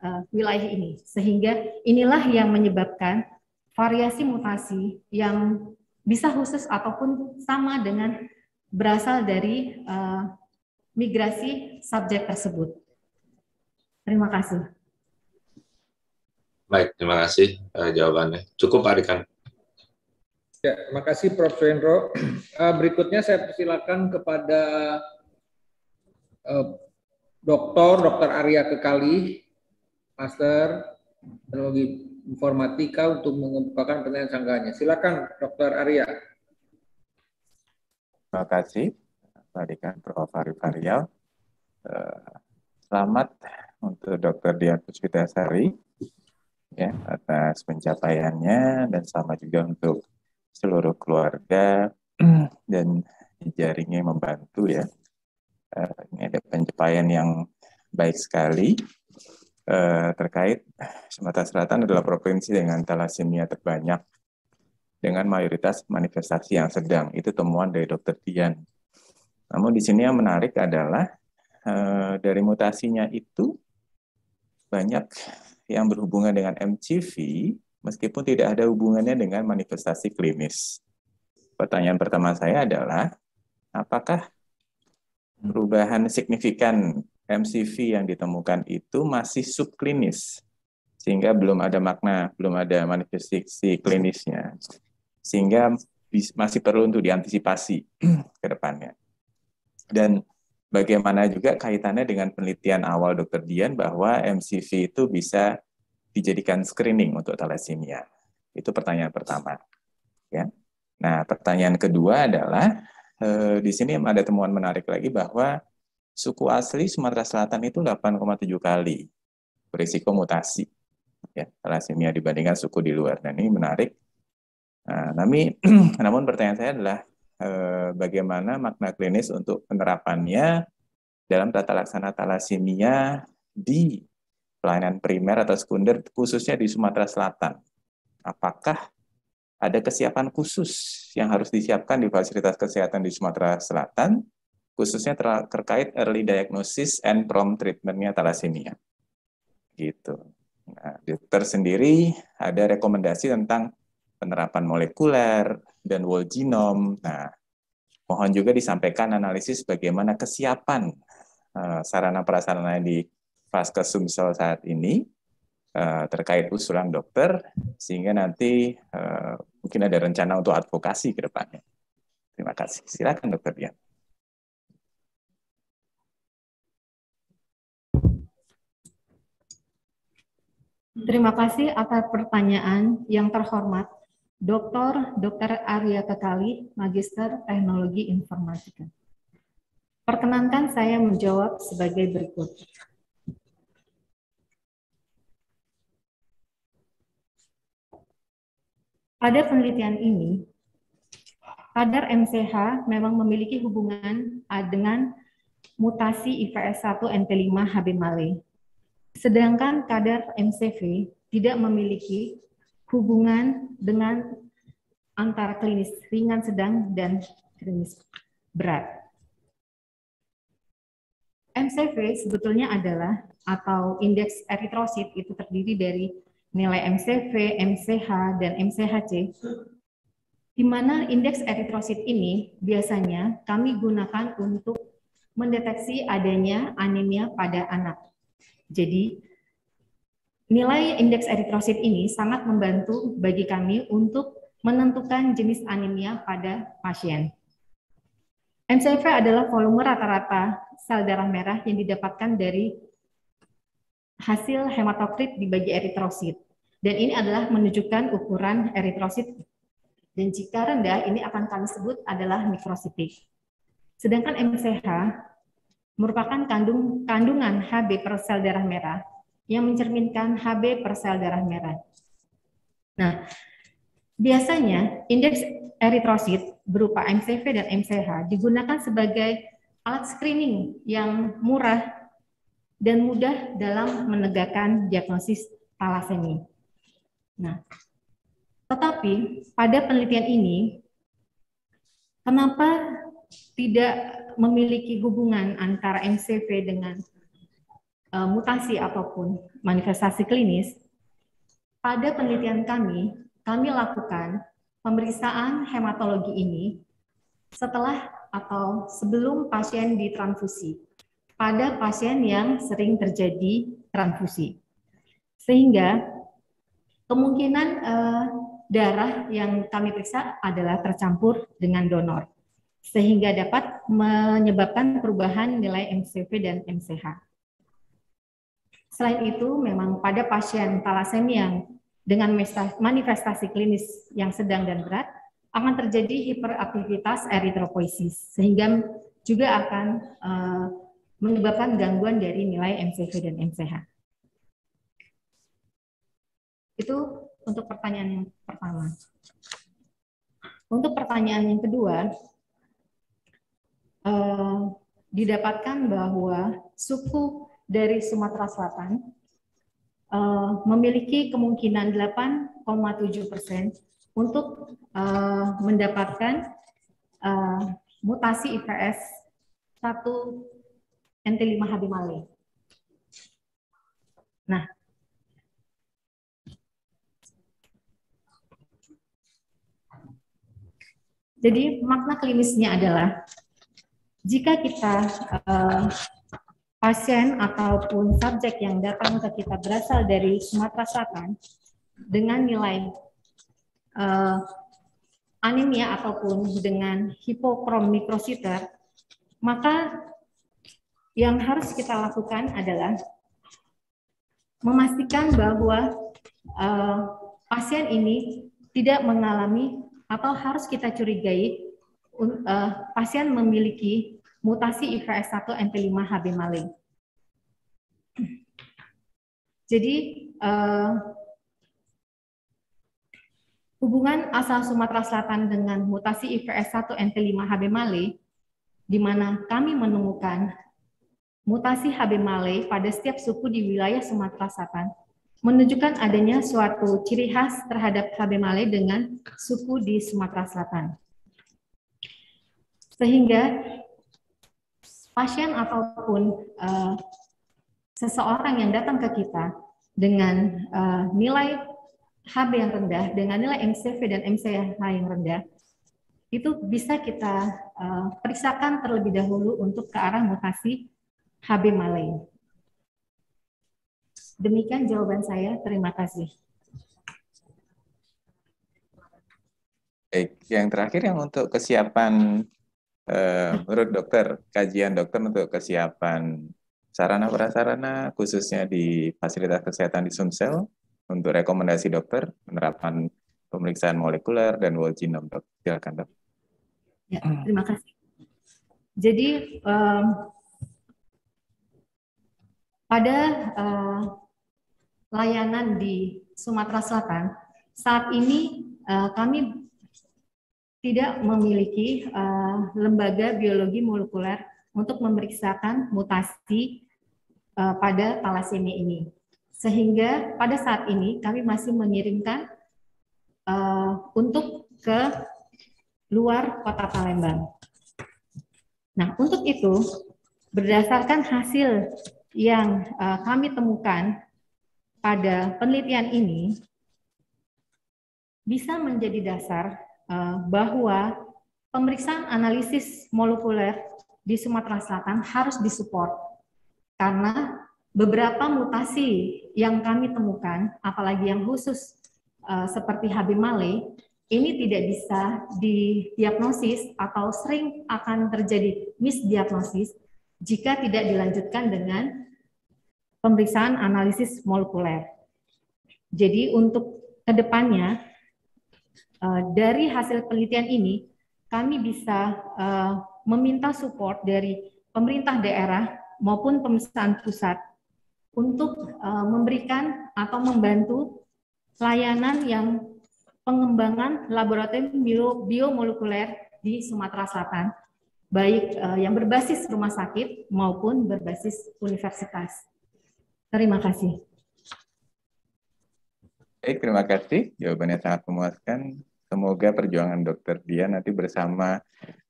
S4: uh, wilayah ini. Sehingga inilah yang menyebabkan variasi mutasi yang bisa khusus ataupun sama dengan berasal dari uh, migrasi subjek tersebut. Terima kasih.
S5: Baik, terima kasih uh, jawabannya. Cukup Pak Arikan.
S2: Ya, terima kasih Prof. Suendro. Uh, berikutnya saya persilakan kepada eh, Doktor Dr. Arya Kekali, Master Teknologi Informatika untuk mengemukakan pertanyaan sanggahnya. Silakan Dr. Arya.
S6: Terima kasih, Pak Dekan Prof. Arif Ariel. Eh, selamat untuk Dr. Dian Puspitasari ya atas pencapaiannya dan sama juga untuk seluruh keluarga dan jaringnya membantu ya. Uh, ini ada pencapaian yang baik sekali uh, terkait Sumatera Selatan adalah provinsi dengan talasemia terbanyak dengan mayoritas manifestasi yang sedang. Itu temuan dari Dr. Dian. Namun di sini yang menarik adalah uh, dari mutasinya itu banyak yang berhubungan dengan MCV meskipun tidak ada hubungannya dengan manifestasi klinis. Pertanyaan pertama saya adalah apakah perubahan signifikan MCV yang ditemukan itu masih subklinis sehingga belum ada makna, belum ada manifestasi klinisnya. Sehingga masih perlu untuk diantisipasi ke depannya. Dan bagaimana juga kaitannya dengan penelitian awal Dr. Dian bahwa MCV itu bisa dijadikan screening untuk thalassemia? Itu pertanyaan pertama. Ya. Nah, pertanyaan kedua adalah eh, di sini ada temuan menarik lagi bahwa suku asli Sumatera Selatan itu 8,7 kali berisiko mutasi ya thalassemia dibandingkan suku di luar. Dan ini menarik. Nah, namun pertanyaan saya adalah eh, bagaimana makna klinis untuk penerapannya dalam tata laksana thalassemia di pelayanan primer atau sekunder khususnya di Sumatera Selatan. Apakah ada kesiapan khusus yang harus disiapkan di fasilitas kesehatan di Sumatera Selatan, khususnya terkait early diagnosis and prompt treatmentnya thalassemia. Gitu. Nah, dokter sendiri ada rekomendasi tentang penerapan molekuler dan whole genome. Nah, mohon juga disampaikan analisis bagaimana kesiapan uh, sarana prasarana di Vaskes Sumsel saat ini uh, terkait usulan dokter, sehingga nanti uh, mungkin ada rencana untuk advokasi ke depannya. Terima kasih. Silakan dokter Dian.
S4: Terima kasih atas pertanyaan yang terhormat Dr. Dr. Arya Kekali, Magister Teknologi Informatika. Perkenankan saya menjawab sebagai berikut. Pada penelitian ini, kadar MCH memang memiliki hubungan dengan mutasi IVS1 NT5 HB Male. Sedangkan kadar MCV tidak memiliki hubungan dengan antara klinis ringan sedang dan klinis berat. MCV sebetulnya adalah atau indeks eritrosit itu terdiri dari nilai MCV, MCH, dan MCHC, di mana indeks eritrosit ini biasanya kami gunakan untuk mendeteksi adanya anemia pada anak. Jadi, nilai indeks eritrosit ini sangat membantu bagi kami untuk menentukan jenis anemia pada pasien. MCV adalah volume rata-rata sel darah merah yang didapatkan dari hasil hematokrit dibagi eritrosit. Dan ini adalah menunjukkan ukuran eritrosit. Dan jika rendah, ini akan kami sebut adalah mikrositik. Sedangkan MCH merupakan kandung, kandungan HB per sel darah merah yang mencerminkan HB per sel darah merah. Nah, biasanya indeks eritrosit berupa MCV dan MCH digunakan sebagai alat screening yang murah dan mudah dalam menegakkan diagnosis talasemi. Nah, tetapi pada penelitian ini, kenapa tidak memiliki hubungan antara MCV dengan uh, mutasi ataupun manifestasi klinis? Pada penelitian kami, kami lakukan pemeriksaan hematologi ini setelah atau sebelum pasien ditransfusi pada pasien yang sering terjadi transfusi. Sehingga kemungkinan uh, darah yang kami periksa adalah tercampur dengan donor. sehingga dapat menyebabkan perubahan nilai MCV dan MCH. Selain itu, memang pada pasien talasemia yang dengan manifestasi klinis yang sedang dan berat, akan terjadi hiperaktivitas eritropoiesis, sehingga juga akan uh, menyebabkan gangguan dari nilai MCV dan MCH. Itu untuk pertanyaan yang pertama. Untuk pertanyaan yang kedua, uh, didapatkan bahwa suku dari Sumatera Selatan uh, memiliki kemungkinan 8,7 persen untuk uh, mendapatkan mutasi IPS 1 NT5HB Male. Nah, jadi makna klinisnya adalah jika kita uh, pasien ataupun subjek yang datang ke kita berasal dari Sumatera Selatan dengan nilai uh, anemia ataupun dengan hipokrom mikrositer, maka yang harus kita lakukan adalah memastikan bahwa uh, pasien ini tidak mengalami atau harus kita curigai uh, pasien memiliki mutasi IVS1 NP5HB maling. Jadi uh, hubungan asal Sumatera Selatan dengan mutasi IVS1 NP5HB Male, di mana kami menemukan mutasi HB Male pada setiap suku di wilayah Sumatera Selatan, menunjukkan adanya suatu ciri khas terhadap HB Male dengan suku di Sumatera Selatan. Sehingga pasien ataupun uh, seseorang yang datang ke kita dengan uh, nilai HB yang rendah, dengan nilai MCV dan MCH yang rendah, itu bisa kita uh, periksakan terlebih dahulu untuk ke arah mutasi HB Malay. Demikian jawaban saya. Terima kasih.
S6: Baik, yang terakhir yang untuk kesiapan Eh, menurut dokter, kajian dokter untuk kesiapan sarana prasarana khususnya di fasilitas kesehatan di Sumsel untuk rekomendasi dokter penerapan pemeriksaan molekuler dan whole genome dok. Silakan dok.
S4: Ya, terima kasih. Jadi um, pada uh, layanan di Sumatera Selatan saat ini uh, kami tidak memiliki uh, lembaga biologi molekuler untuk memeriksakan mutasi uh, pada talasemia ini. Sehingga pada saat ini kami masih mengirimkan uh, untuk ke luar kota Palembang. Nah, untuk itu berdasarkan hasil yang uh, kami temukan pada penelitian ini bisa menjadi dasar Eh, bahwa pemeriksaan analisis molekuler di Sumatera Selatan harus disupport. Karena beberapa mutasi yang kami temukan, apalagi yang khusus uh, seperti HB Male, ini tidak bisa didiagnosis atau sering akan terjadi misdiagnosis jika tidak dilanjutkan dengan pemeriksaan analisis molekuler. Jadi untuk ke depannya Eh, dari hasil penelitian ini, kami bisa uh, meminta support dari pemerintah daerah maupun pemerintahan pusat untuk uh, memberikan atau membantu layanan yang pengembangan laboratorium bio, biomolekuler di Sumatera Selatan, baik yang berbasis rumah sakit maupun berbasis universitas. Terima kasih.
S6: Baik, terima kasih. Jawabannya sangat memuaskan. Semoga perjuangan dokter dia nanti bersama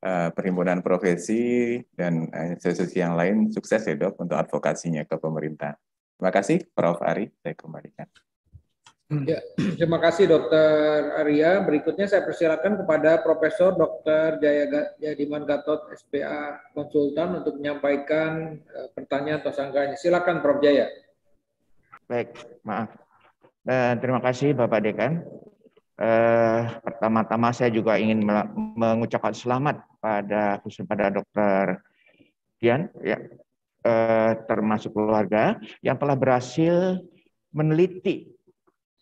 S6: uh, perhimpunan profesi dan institusi yang lain sukses ya dok untuk advokasinya ke pemerintah. Terima kasih Prof. Ari, saya kembalikan.
S2: Ya, terima kasih Dokter Arya. Berikutnya saya persilakan kepada Profesor Dr. Jaya Jadiman Gatot SPA Konsultan untuk menyampaikan uh, pertanyaan atau sanggahannya. Silakan Prof. Jaya.
S7: Baik, maaf Eh, terima kasih Bapak Dekan. Eh, pertama-tama saya juga ingin mengucapkan selamat pada khusus pada dokter Dian ya eh, termasuk keluarga yang telah berhasil meneliti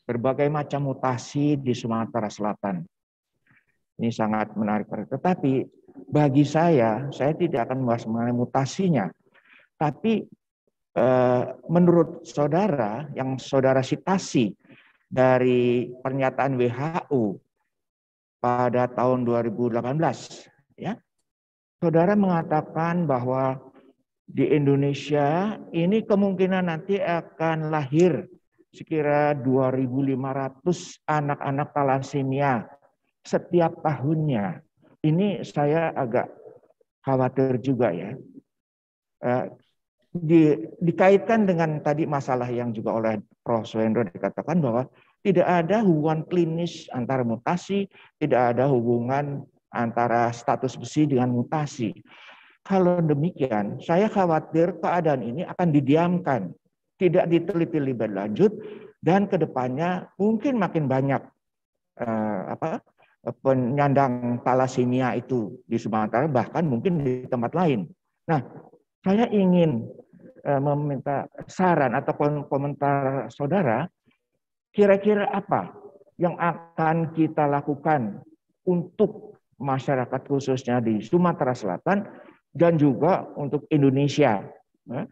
S7: berbagai macam mutasi di Sumatera Selatan. Ini sangat menarik. Tetapi bagi saya, saya tidak akan membahas mengenai mutasinya. Tapi menurut saudara, yang saudara citasi dari pernyataan WHO pada tahun 2018, ya, saudara mengatakan bahwa di Indonesia ini kemungkinan nanti akan lahir sekira 2.500 anak-anak talasemia setiap tahunnya. Ini saya agak khawatir juga ya. Di, dikaitkan dengan tadi masalah yang juga oleh Prof. Wendro dikatakan bahwa tidak ada hubungan klinis antara mutasi, tidak ada hubungan antara status besi dengan mutasi. Kalau demikian, saya khawatir keadaan ini akan didiamkan, tidak diteliti lebih lanjut, dan ke depannya mungkin makin banyak eh, apa penyandang talasemia itu di Sumatera bahkan mungkin di tempat lain. Nah, saya ingin meminta saran atau komentar saudara, kira-kira apa yang akan kita lakukan untuk masyarakat khususnya di Sumatera Selatan dan juga untuk Indonesia, ya.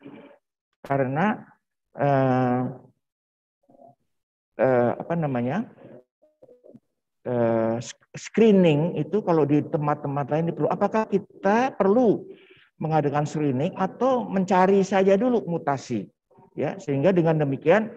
S7: karena uh, uh, apa namanya uh, screening itu kalau di tempat-tempat lain perlu apakah kita perlu mengadakan screening atau mencari saja dulu mutasi ya sehingga dengan demikian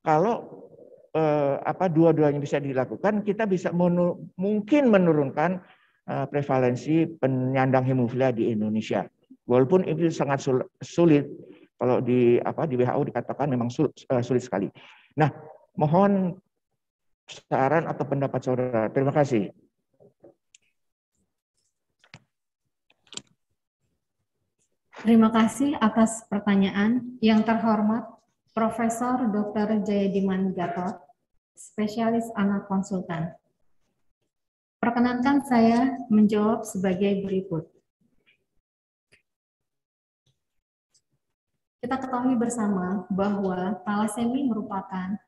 S7: kalau eh, apa dua-duanya bisa dilakukan kita bisa menur mungkin menurunkan eh, prevalensi penyandang hemofilia di Indonesia walaupun itu sangat sulit kalau di apa di WHO dikatakan memang sulit, eh, sulit sekali nah mohon saran atau pendapat saudara. Terima kasih.
S4: Terima kasih atas pertanyaan. Yang terhormat Profesor Dr. Jayadiman Gatot, spesialis anak konsultan. Perkenankan saya menjawab sebagai berikut. Kita ketahui bersama bahwa talasemi merupakan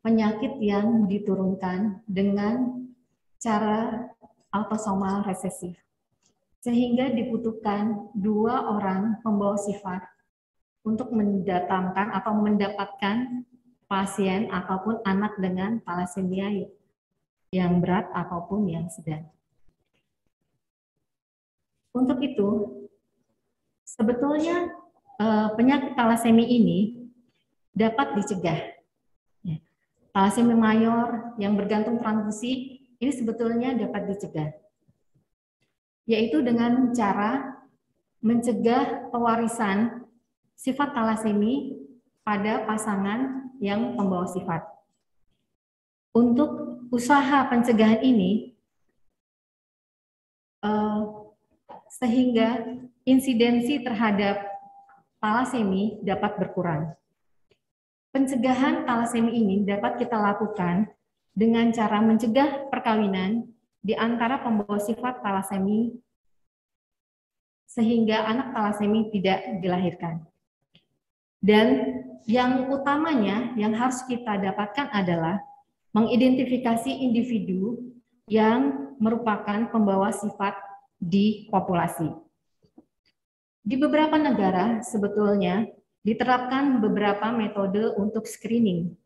S4: penyakit yang diturunkan dengan cara autosomal resesif. Sehingga dibutuhkan dua orang pembawa sifat untuk mendatangkan atau mendapatkan pasien ataupun anak dengan thalassemia yang berat ataupun yang sedang. Untuk itu, sebetulnya eh, penyakit talasemi ini dapat dicegah Thalassemia mayor yang bergantung transfusi ini sebetulnya dapat dicegah. Yaitu dengan cara mencegah pewarisan sifat talasemi pada pasangan yang pembawa sifat. Untuk usaha pencegahan ini, eh, sehingga insidensi terhadap talasemi dapat berkurang. Pencegahan talasemi ini dapat kita lakukan dengan cara mencegah perkawinan di antara pembawa sifat talasemi sehingga anak talasemi tidak dilahirkan. Dan yang utamanya yang harus kita dapatkan adalah mengidentifikasi individu yang merupakan pembawa sifat di populasi. Di beberapa negara sebetulnya diterapkan beberapa metode untuk screening.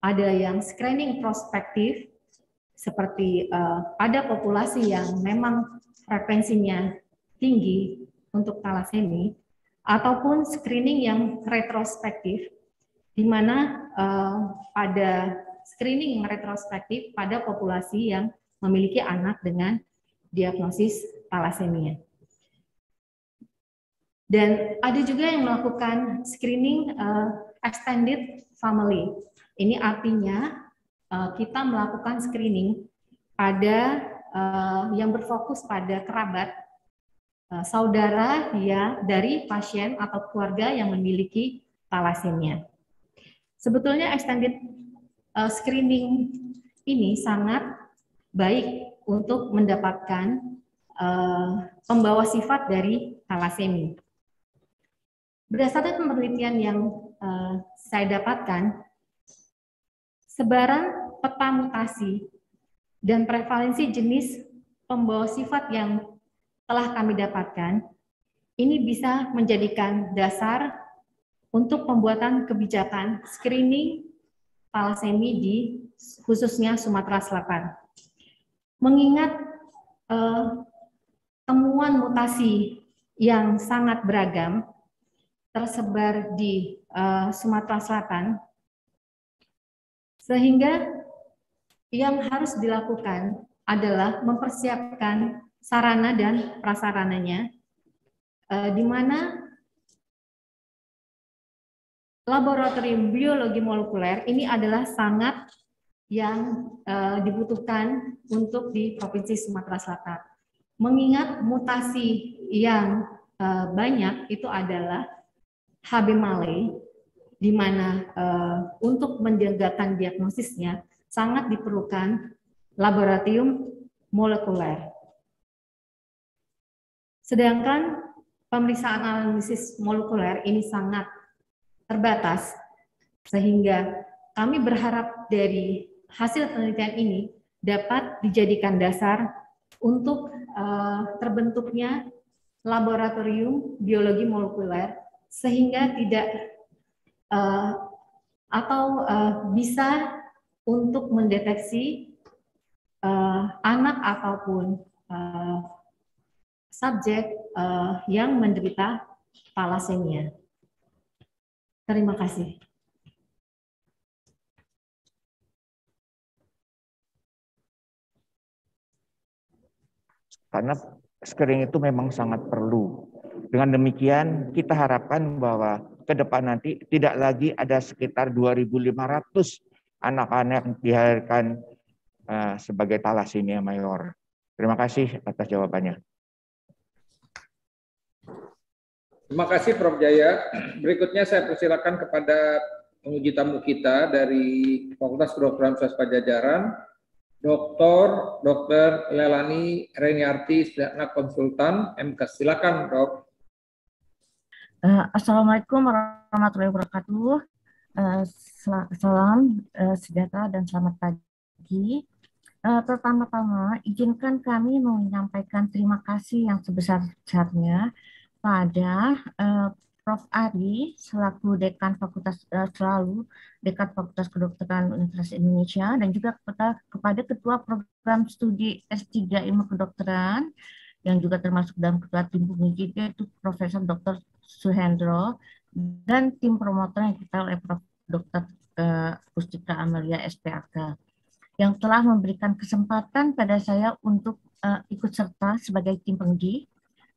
S4: Ada yang screening prospektif, seperti uh, pada populasi yang memang frekuensinya tinggi untuk talasemi, ataupun screening yang retrospektif, di mana uh, pada screening retrospektif pada populasi yang memiliki anak dengan diagnosis talasemia. Dan ada juga yang melakukan screening uh, extended family. Ini artinya kita melakukan screening pada uh, yang berfokus pada kerabat uh, saudara ya dari pasien atau keluarga yang memiliki talasemia. Sebetulnya extended screening ini sangat baik untuk mendapatkan pembawa sifat dari talasemi. Berdasarkan penelitian yang saya dapatkan, sebaran peta mutasi dan prevalensi jenis pembawa sifat yang telah kami dapatkan ini bisa menjadikan dasar untuk pembuatan kebijakan screening talasemi di khususnya Sumatera Selatan. Mengingat eh, temuan mutasi yang sangat beragam tersebar di eh, Sumatera Selatan, sehingga yang harus dilakukan adalah mempersiapkan sarana dan prasarananya Eh, di mana laboratorium biologi molekuler ini adalah sangat yang uh, dibutuhkan untuk di Provinsi Sumatera Selatan. Mengingat mutasi yang uh, banyak itu adalah HB Malay, di mana untuk menjagakan diagnosisnya sangat diperlukan laboratorium molekuler. Sedangkan pemeriksaan analisis molekuler ini sangat terbatas, sehingga kami berharap dari hasil penelitian ini dapat dijadikan dasar untuk uh, terbentuknya laboratorium biologi molekuler sehingga tidak uh, atau uh, bisa untuk mendeteksi uh, anak ataupun uh, subjek uh, yang menderita talasemia. Terima kasih.
S7: Karena screening itu memang sangat perlu. Dengan demikian, kita harapkan bahwa ke depan nanti tidak lagi ada sekitar 2.500 anak-anak yang dilahirkan uh, sebagai talasemia mayor. Terima kasih atas jawabannya.
S2: Terima kasih Prof. Jaya. Berikutnya saya persilakan kepada penguji tamu kita dari Fakultas Kedokteran Universitas Pajajaran, Dr. Dr. Lelani Reniarti, anak konsultan MK. Silakan, Dok.
S8: Uh, Assalamualaikum warahmatullahi wabarakatuh. Uh, salam uh, sejahtera dan selamat pagi. Uh, pertama-tama, izinkan kami menyampaikan terima kasih yang sebesar-besarnya pada Prof. Ari selaku Dekan Fakultas selalu Dekan Fakultas Kedokteran Universitas Indonesia dan juga kepada, kepada Ketua Program Studi S3 Ilmu Kedokteran yang juga termasuk dalam Ketua Tim Penguji yaitu Profesor Dr. Suhendro dan tim promotor yang kita oleh Prof. Dr. Uh, Pustika Amelia SPAK yang telah memberikan kesempatan pada saya untuk uh, ikut serta sebagai tim penguji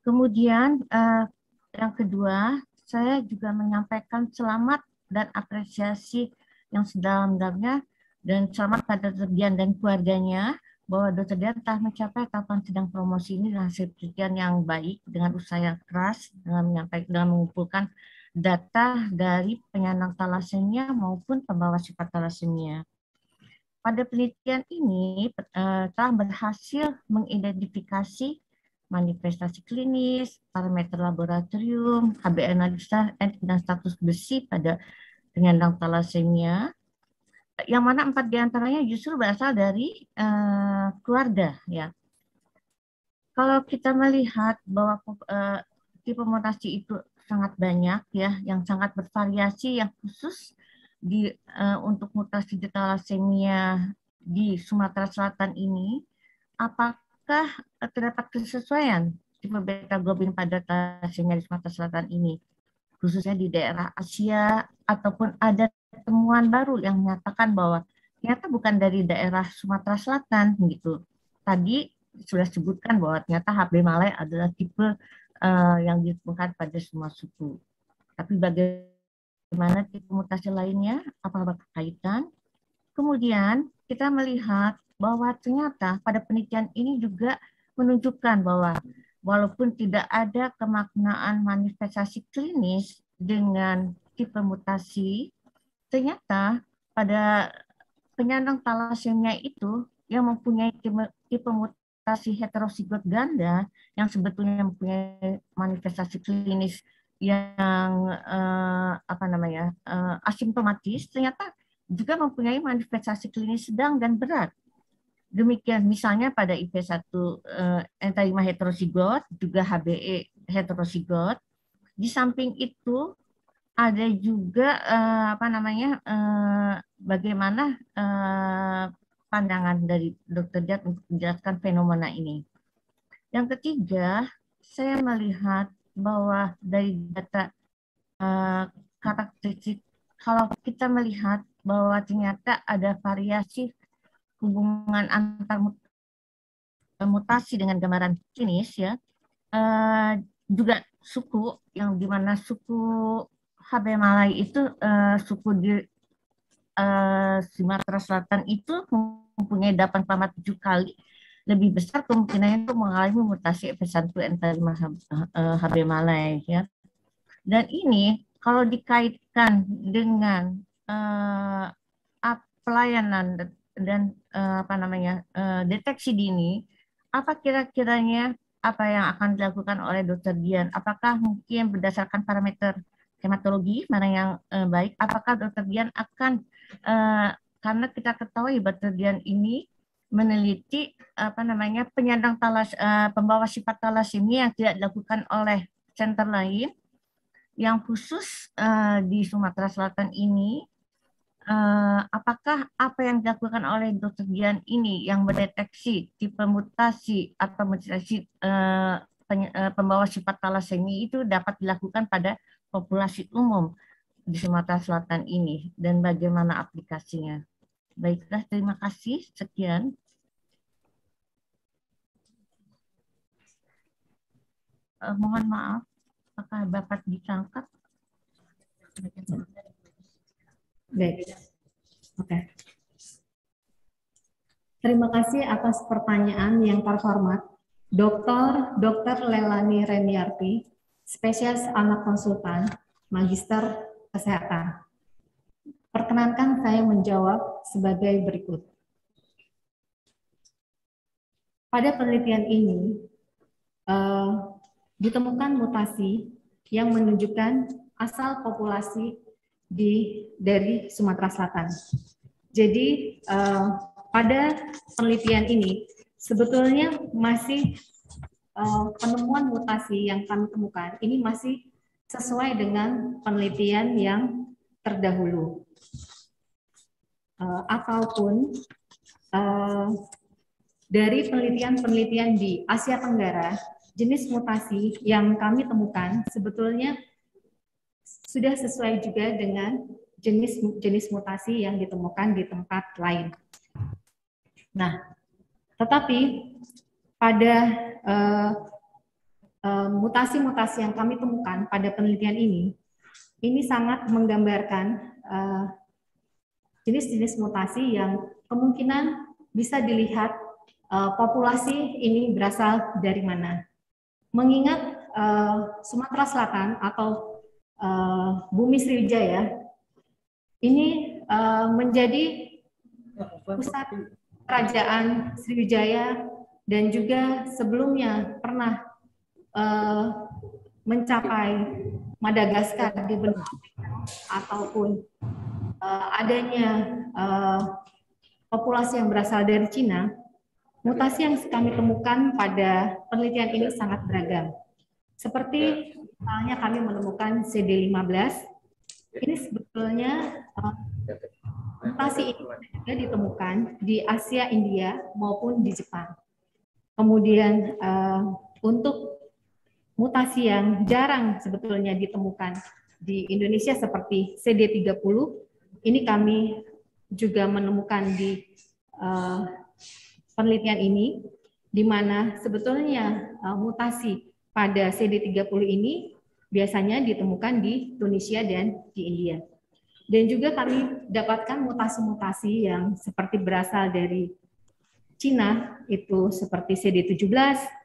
S8: Kemudian uh, yang kedua, saya juga menyampaikan selamat dan apresiasi yang sedalam-dalamnya dan selamat pada Dian dan keluarganya bahwa Dr. Dian telah mencapai tahapan sidang promosi ini hasil penelitian yang baik dengan usaha yang keras dengan menyampaikan dengan mengumpulkan data dari penyandang talasemia maupun pembawa sifat talasemia. Pada penelitian ini uh, telah berhasil mengidentifikasi manifestasi klinis, parameter laboratorium, HB analisa, dan status besi pada penyandang talasemia, yang mana empat di antaranya justru berasal dari uh, keluarga. ya. Kalau kita melihat bahwa uh, tipe mutasi itu sangat banyak, ya, yang sangat bervariasi, yang khusus di uh, untuk mutasi di talasemia di Sumatera Selatan ini, apakah apakah terdapat kesesuaian tipe beta globin pada thalassemia di Sumatera Selatan ini, khususnya di daerah Asia, ataupun ada temuan baru yang menyatakan bahwa ternyata bukan dari daerah Sumatera Selatan gitu. Tadi sudah sebutkan bahwa ternyata HB Malay adalah tipe uh, yang ditemukan pada semua suku. Tapi bagaimana tipe mutasi lainnya? Apakah berkaitan? Kemudian kita melihat bahwa ternyata pada penelitian ini juga menunjukkan bahwa walaupun tidak ada kemaknaan manifestasi klinis dengan tipe mutasi, ternyata pada penyandang talasemia itu yang mempunyai tipe, tipe mutasi heterozigot ganda yang sebetulnya mempunyai manifestasi klinis yang uh, apa namanya uh, asimptomatis ternyata juga mempunyai manifestasi klinis sedang dan berat. Demikian misalnya pada IP1 uh, entaima heterozigot juga HBE heterozigot. Di samping itu ada juga uh, apa namanya uh, bagaimana uh, pandangan dari Dr. Jat untuk menjelaskan fenomena ini. Yang ketiga, saya melihat bahwa dari data uh, karakteristik kalau kita melihat bahwa ternyata ada variasi hubungan antar mutasi dengan gambaran klinis ya uh, juga suku yang di mana suku HB Malay itu uh, suku di uh, Sumatera Selatan itu mempunyai 8,7 kali lebih besar kemungkinan untuk mengalami mutasi F1 N5 HB Malay ya. Dan ini kalau dikaitkan dengan uh, pelayanan dan uh, apa namanya uh, deteksi dini, apa kira-kiranya apa yang akan dilakukan oleh dokter Dian? Apakah mungkin berdasarkan parameter hematologi mana yang uh, baik? Apakah dokter Dian akan uh, karena kita ketahui Dian ini meneliti apa namanya penyandang talas uh, pembawa sifat ini yang tidak dilakukan oleh center lain yang khusus uh, di Sumatera Selatan ini uh, apakah apa yang dilakukan oleh dokter Dian ini yang mendeteksi tipe mutasi atau mutasi uh, pembawa sifat talasemi itu dapat dilakukan pada populasi umum di Sumatera Selatan ini dan bagaimana aplikasinya. Baiklah, terima kasih. Sekian. uh, mohon maaf, apakah Bapak ditangkap?
S4: Baik. Oke. Okay. Terima kasih atas pertanyaan yang terhormat. Dr. Dr. Lelani Reniarti, spesialis anak konsultan, magister kesehatan. Perkenankan saya menjawab sebagai berikut. Pada penelitian ini, eh, ditemukan mutasi yang menunjukkan asal populasi di dari Sumatera Selatan. Jadi uh, pada penelitian ini sebetulnya masih uh, penemuan mutasi yang kami temukan ini masih sesuai dengan penelitian yang terdahulu uh, ataupun uh, dari penelitian-penelitian di Asia Tenggara jenis mutasi yang kami temukan sebetulnya sudah sesuai juga dengan jenis jenis mutasi yang ditemukan di tempat lain. Nah, tetapi pada uh, uh, mutasi-mutasi yang kami temukan pada penelitian ini, ini sangat menggambarkan uh, jenis-jenis mutasi yang kemungkinan bisa dilihat uh, populasi ini berasal dari mana. Mengingat uh, Sumatera Selatan atau Bumi Sriwijaya ini menjadi pusat kerajaan Sriwijaya dan juga sebelumnya pernah mencapai Madagaskar di benua ataupun uh, adanya uh, populasi yang berasal dari Cina Mutasi yang kami temukan pada penelitian ini sangat beragam. Seperti misalnya kami menemukan CD15, ini sebetulnya uh, mutasi ini juga ditemukan di Asia, India maupun di Jepang. Kemudian uh, untuk mutasi yang jarang sebetulnya ditemukan di Indonesia seperti CD30, ini kami juga menemukan di uh, penelitian ini, di mana sebetulnya uh, mutasi pada CD30 ini biasanya ditemukan di Tunisia dan di India. Dan juga kami dapatkan mutasi-mutasi yang seperti berasal dari Cina, itu seperti CD17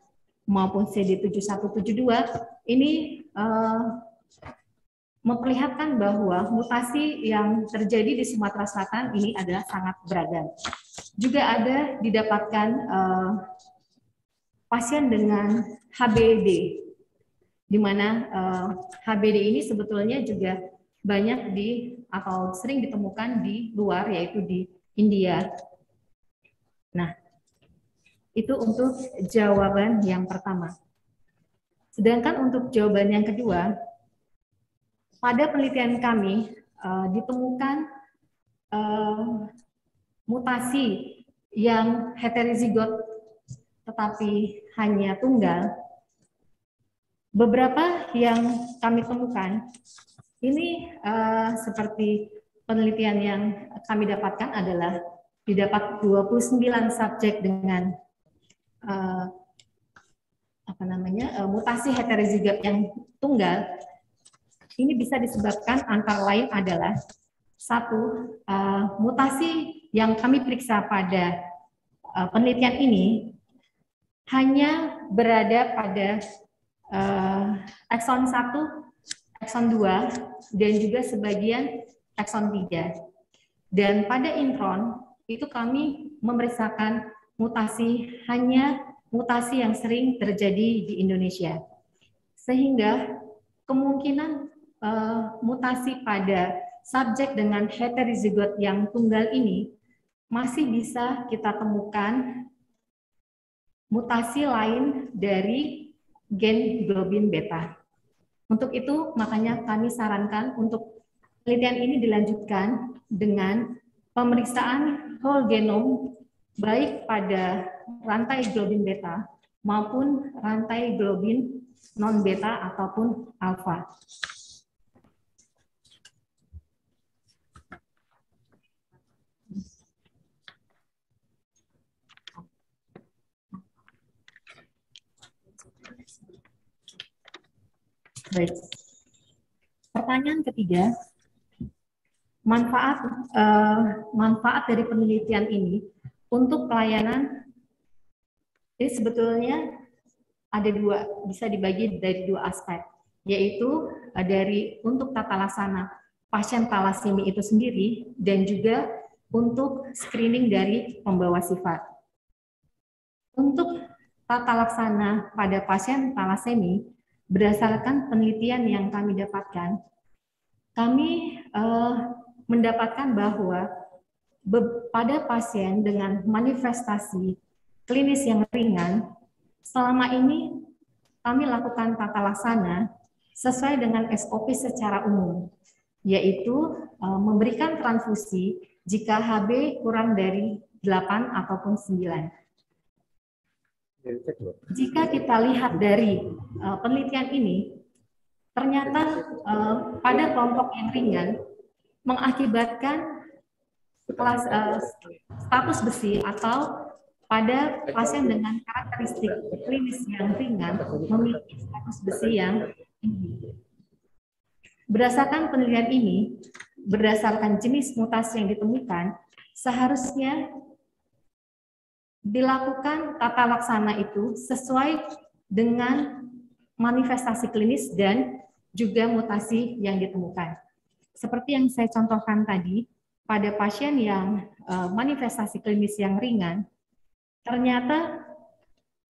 S4: maupun CD7172, ini uh, memperlihatkan bahwa mutasi yang terjadi di Sumatera Selatan ini adalah sangat beragam juga ada didapatkan uh, pasien dengan HBD, di mana uh, HBD ini sebetulnya juga banyak di atau sering ditemukan di luar yaitu di India. Nah, itu untuk jawaban yang pertama. Sedangkan untuk jawaban yang kedua, pada penelitian kami uh, ditemukan uh, mutasi yang heterozigot tetapi hanya tunggal. Beberapa yang kami temukan ini uh, seperti penelitian yang kami dapatkan adalah didapat 29 subjek dengan uh, apa namanya uh, mutasi heterozigot yang tunggal ini bisa disebabkan antara lain adalah satu uh, mutasi yang kami periksa pada uh, penelitian ini hanya berada pada uh, exon 1, exon 2 dan juga sebagian exon 3. Dan pada intron itu kami memeriksakan mutasi hanya mutasi yang sering terjadi di Indonesia. Sehingga kemungkinan uh, mutasi pada subjek dengan heterozigot yang tunggal ini masih bisa kita temukan mutasi lain dari gen globin beta. Untuk itu, makanya kami sarankan untuk penelitian ini dilanjutkan dengan pemeriksaan whole genome baik pada rantai globin beta maupun rantai globin non beta ataupun alfa. Baik. Pertanyaan ketiga, manfaat uh, manfaat dari penelitian ini untuk pelayanan ini sebetulnya ada dua bisa dibagi dari dua aspek, yaitu uh, dari untuk tata laksana pasien talasemi itu sendiri dan juga untuk screening dari pembawa sifat. Untuk tata laksana pada pasien talasemi, berdasarkan penelitian yang kami dapatkan, kami uh, mendapatkan bahwa pada pasien dengan manifestasi klinis yang ringan, selama ini kami lakukan tata laksana sesuai dengan SOP secara umum, yaitu uh, memberikan transfusi jika HB kurang dari 8 ataupun 9. Jika kita lihat dari uh, penelitian ini, ternyata uh, pada kelompok yang ringan mengakibatkan kelas uh, status besi atau pada pasien dengan karakteristik klinis yang ringan memiliki status besi yang tinggi. Berdasarkan penelitian ini, berdasarkan jenis mutasi yang ditemukan, seharusnya dilakukan tata laksana itu sesuai dengan manifestasi klinis dan juga mutasi yang ditemukan. Seperti yang saya contohkan tadi, pada pasien yang uh, manifestasi klinis yang ringan, ternyata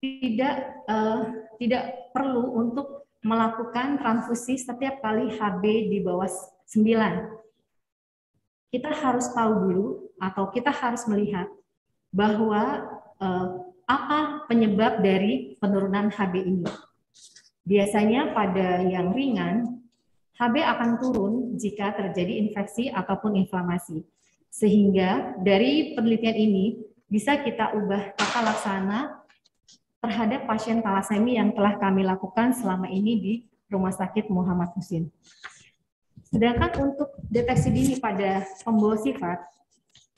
S4: tidak uh, tidak perlu untuk melakukan transfusi setiap kali HB di bawah 9. Kita harus tahu dulu atau kita harus melihat bahwa uh, apa penyebab dari penurunan HB ini. Biasanya pada yang ringan, HB akan turun jika terjadi infeksi ataupun inflamasi. Sehingga dari penelitian ini bisa kita ubah tata laksana terhadap pasien talasemi yang telah kami lakukan selama ini di Rumah Sakit Muhammad Husin. Sedangkan untuk deteksi dini pada pembawa sifat,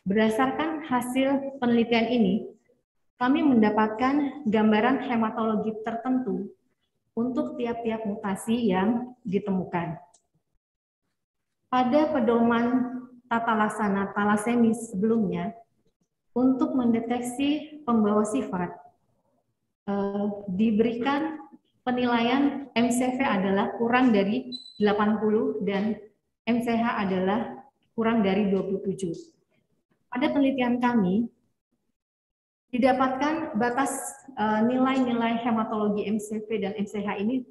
S4: berdasarkan hasil penelitian ini, kami mendapatkan gambaran hematologi tertentu untuk tiap-tiap mutasi yang ditemukan. Pada pedoman tata laksana talasemi sebelumnya, untuk mendeteksi pembawa sifat, eh, diberikan penilaian MCV adalah kurang dari 80 dan MCH adalah kurang dari 27. Pada penelitian kami, didapatkan batas uh, nilai-nilai hematologi MCV dan MCH ini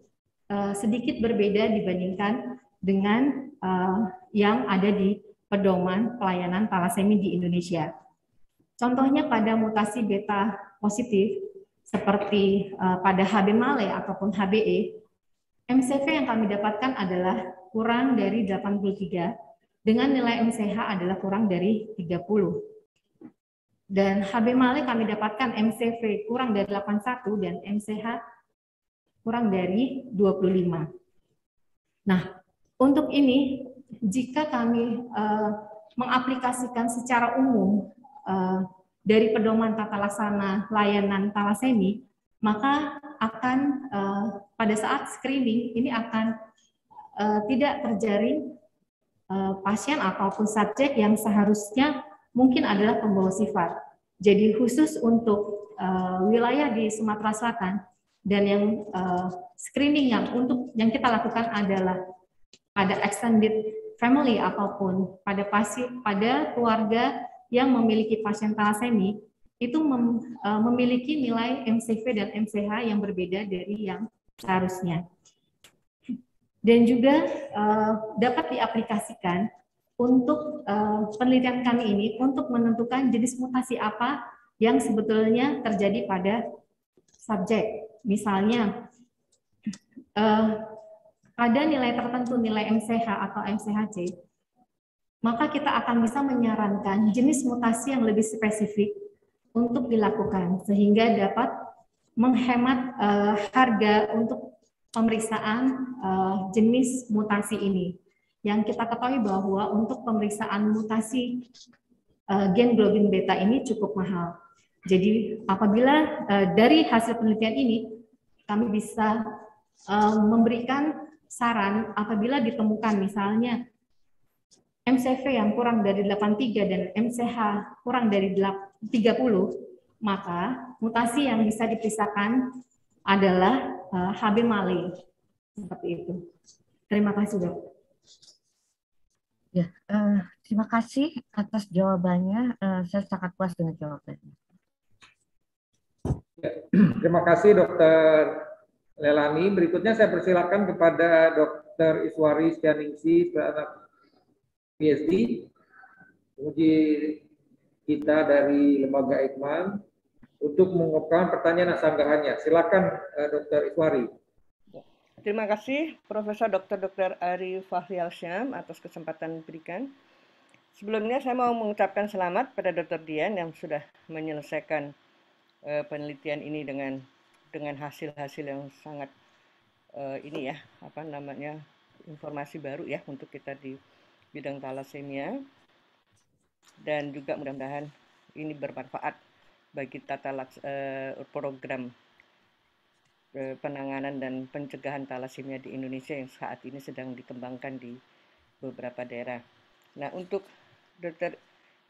S4: uh, sedikit berbeda dibandingkan dengan uh, yang ada di pedoman pelayanan talasemi di Indonesia. Contohnya pada mutasi beta positif seperti uh, pada HB Male ataupun HBE, MCV yang kami dapatkan adalah kurang dari 83 dengan nilai MCH adalah kurang dari 30. Dan HB Male kami dapatkan MCV kurang dari 81 dan MCH kurang dari 25. Nah, untuk ini jika kami uh, mengaplikasikan secara umum uh, dari pedoman tata laksana layanan talasemi, maka akan uh, pada saat screening ini akan uh, tidak terjaring uh, pasien ataupun subjek yang seharusnya mungkin adalah pembawa sifat. Jadi khusus untuk uh, wilayah di Sumatera Selatan dan yang uh, screening yang untuk yang kita lakukan adalah pada extended family ataupun pada pasien pada keluarga yang memiliki pasien talasemi itu mem, uh, memiliki nilai MCV dan MCH yang berbeda dari yang seharusnya. Dan juga uh, dapat diaplikasikan untuk uh, penelitian kami ini untuk menentukan jenis mutasi apa yang sebetulnya terjadi pada subjek. Misalnya, uh, pada nilai tertentu, nilai MCH atau MCHC, maka kita akan bisa menyarankan jenis mutasi yang lebih spesifik untuk dilakukan sehingga dapat menghemat uh, harga untuk pemeriksaan uh, jenis mutasi ini. Yang kita ketahui bahwa untuk pemeriksaan mutasi uh, gen globin beta ini cukup mahal. Jadi apabila uh, dari hasil penelitian ini kami bisa uh, memberikan saran apabila ditemukan misalnya MCV yang kurang dari 83 dan MCH kurang dari 30, maka mutasi yang bisa dipisahkan adalah uh, eh, HB Mali. Seperti itu. Terima kasih, Dok.
S8: Ya, uh, terima kasih atas jawabannya. Uh, saya sangat puas dengan jawabannya.
S2: Ya, terima kasih, Dokter Lelani. Berikutnya saya persilakan kepada Dokter Iswari Stianingsi, anak PhD, uji kita dari Lembaga Eijkman untuk mengungkapkan pertanyaan sanggahannya. Silakan uh, Dr. Iswari.
S9: Terima kasih Profesor Dr. Dr. Ari Fahrial Syam atas kesempatan diberikan. Sebelumnya saya mau mengucapkan selamat pada Dr. Dian yang sudah menyelesaikan uh, penelitian ini dengan dengan hasil-hasil yang sangat uh, ini ya apa namanya informasi baru ya untuk kita di bidang talasemia dan juga mudah-mudahan ini bermanfaat bagi tata uh, program uh, penanganan dan pencegahan talasemia di Indonesia yang saat ini sedang dikembangkan di beberapa daerah. Nah, untuk dokter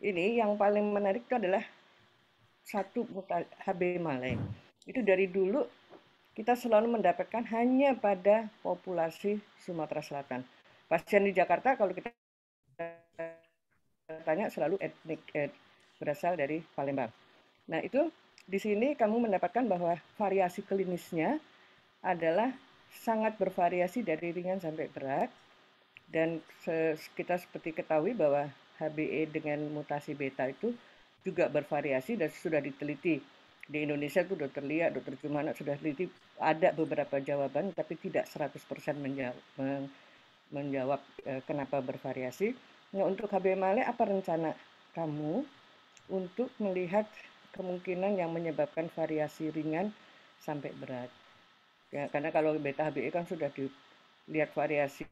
S9: ini yang paling menarik itu adalah satu HB Malay. Itu dari dulu kita selalu mendapatkan hanya pada populasi Sumatera Selatan. Pasien di Jakarta kalau kita tanya selalu etnik et, berasal dari Palembang. Nah itu di sini kamu mendapatkan bahwa variasi klinisnya adalah sangat bervariasi dari ringan sampai berat dan kita seperti ketahui bahwa HBE dengan mutasi beta itu juga bervariasi dan sudah diteliti di Indonesia itu dokter Lia, dokter Jumana sudah teliti ada beberapa jawaban tapi tidak 100% menjawab, menjawab eh, kenapa bervariasi. Nah, untuk HB Male apa rencana kamu untuk melihat kemungkinan yang menyebabkan variasi ringan sampai berat? Ya, karena kalau beta HBE kan sudah dilihat variasi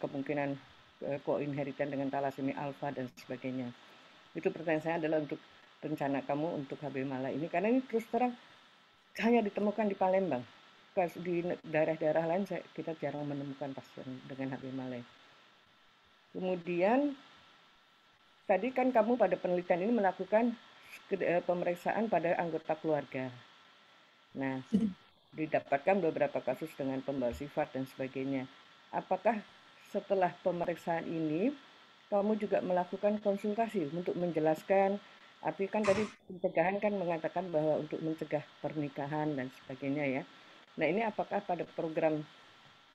S9: kemungkinan eh, co-inheritan dengan talasemi alfa dan sebagainya. Itu pertanyaan saya adalah untuk rencana kamu untuk HB Mala ini karena ini terus terang hanya ditemukan di Palembang. Di daerah-daerah lain kita jarang menemukan pasien dengan HB Mala. Kemudian tadi kan kamu pada penelitian ini melakukan eh, pemeriksaan pada anggota keluarga. Nah, didapatkan beberapa kasus dengan pembawa sifat dan sebagainya. Apakah setelah pemeriksaan ini kamu juga melakukan konsultasi untuk menjelaskan Arti kan tadi pencegahan kan mengatakan bahwa untuk mencegah pernikahan dan sebagainya ya. Nah ini apakah pada program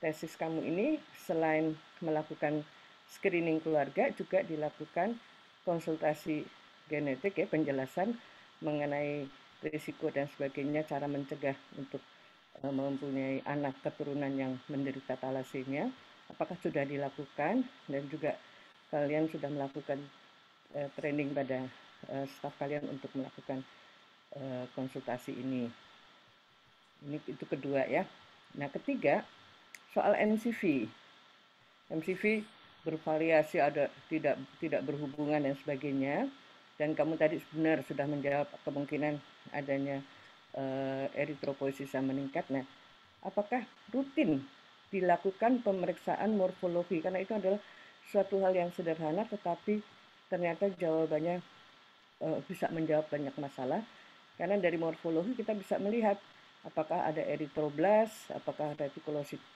S9: tesis kamu ini selain melakukan screening keluarga juga dilakukan konsultasi genetik ya penjelasan mengenai risiko dan sebagainya cara mencegah untuk uh, mempunyai anak keturunan yang menderita talasemia apakah sudah dilakukan dan juga kalian sudah melakukan uh, training pada uh, staf kalian untuk melakukan uh, konsultasi ini. Ini itu kedua ya. Nah, ketiga soal MCV. MCV bervariasi ada tidak tidak berhubungan dan sebagainya dan kamu tadi benar sudah menjawab kemungkinan adanya uh, eritropoiesis yang meningkat. Nah, apakah rutin dilakukan pemeriksaan morfologi karena itu adalah suatu hal yang sederhana tetapi ternyata jawabannya uh, bisa menjawab banyak masalah karena dari morfologi kita bisa melihat apakah ada eritroblast, apakah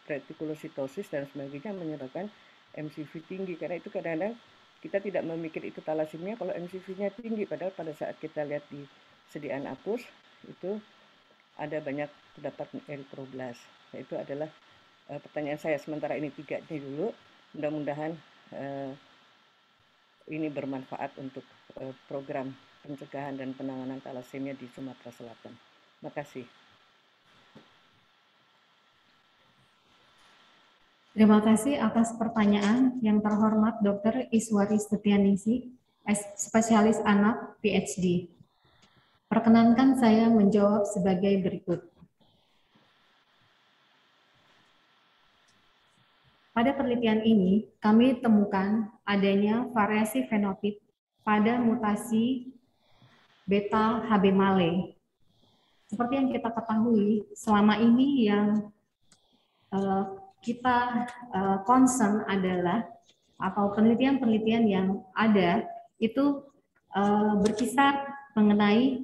S9: retikulositosis dan sebagainya menyebabkan MCV tinggi karena itu kadang-kadang kita tidak memikir itu talasemia kalau MCV-nya tinggi padahal pada saat kita lihat di sediaan apus itu ada banyak terdapat eritroblast. Nah, itu adalah uh, pertanyaan saya sementara ini tiga ini dulu. Mudah-mudahan uh, ini bermanfaat untuk program pencegahan dan penanganan talasemia di Sumatera Selatan. Terima kasih.
S4: Terima kasih atas pertanyaan yang terhormat Dr. Iswari Setianingsi, spesialis anak PhD. Perkenankan saya menjawab sebagai berikut. Pada penelitian ini, kami temukan adanya variasi fenotip pada mutasi beta HB male. Seperti yang kita ketahui, selama ini yang uh, kita uh, concern adalah atau penelitian-penelitian yang ada itu uh, berkisar mengenai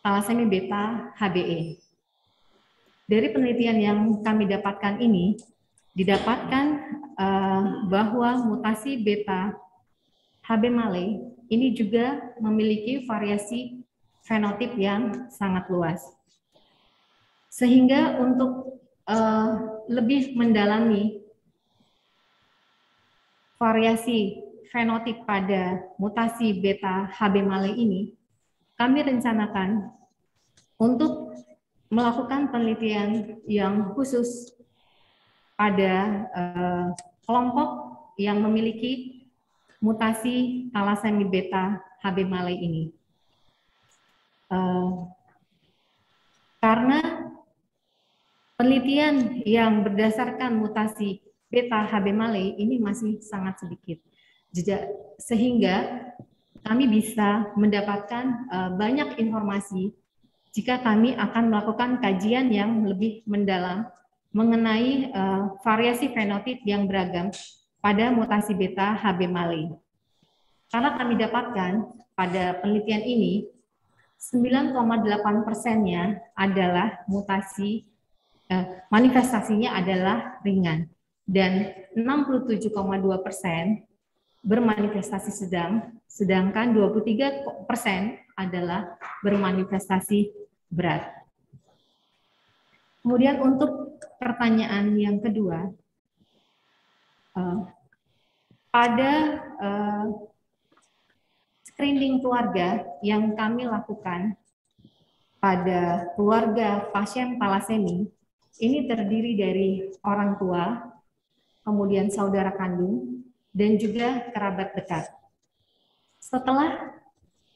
S4: thalassemia beta HBE. Dari penelitian yang kami dapatkan ini, didapatkan bahwa mutasi beta HB male ini juga memiliki variasi fenotip yang sangat luas. Sehingga untuk uh, lebih mendalami variasi fenotip pada mutasi beta HB male ini, kami rencanakan untuk melakukan penelitian yang khusus pada uh, kelompok yang memiliki mutasi talasemi beta HB male ini. Uh, karena penelitian yang berdasarkan mutasi beta HB male ini masih sangat sedikit. Sehingga kami bisa mendapatkan uh, banyak informasi jika kami akan melakukan kajian yang lebih mendalam mengenai uh, variasi fenotip yang beragam pada mutasi beta HB male. Karena kami dapatkan pada penelitian ini 9,8 persennya adalah mutasi eh, manifestasinya adalah ringan dan 67,2 persen bermanifestasi sedang, sedangkan 23 persen adalah bermanifestasi berat. Kemudian untuk pertanyaan yang kedua, uh, pada uh, screening keluarga yang kami lakukan pada keluarga pasien talasemi, ini terdiri dari orang tua, kemudian saudara kandung, dan juga kerabat dekat. Setelah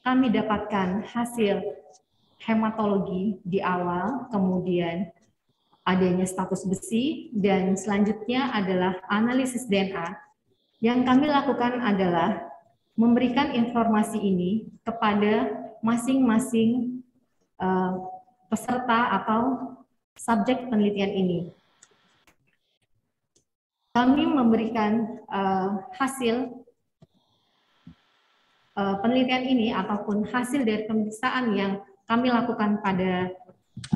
S4: kami dapatkan hasil hematologi di awal, kemudian adanya status besi, dan selanjutnya adalah analisis DNA. Yang kami lakukan adalah memberikan informasi ini kepada masing-masing uh, peserta atau subjek penelitian ini kami memberikan uh, hasil uh, penelitian ini ataupun hasil dari pemeriksaan yang kami lakukan pada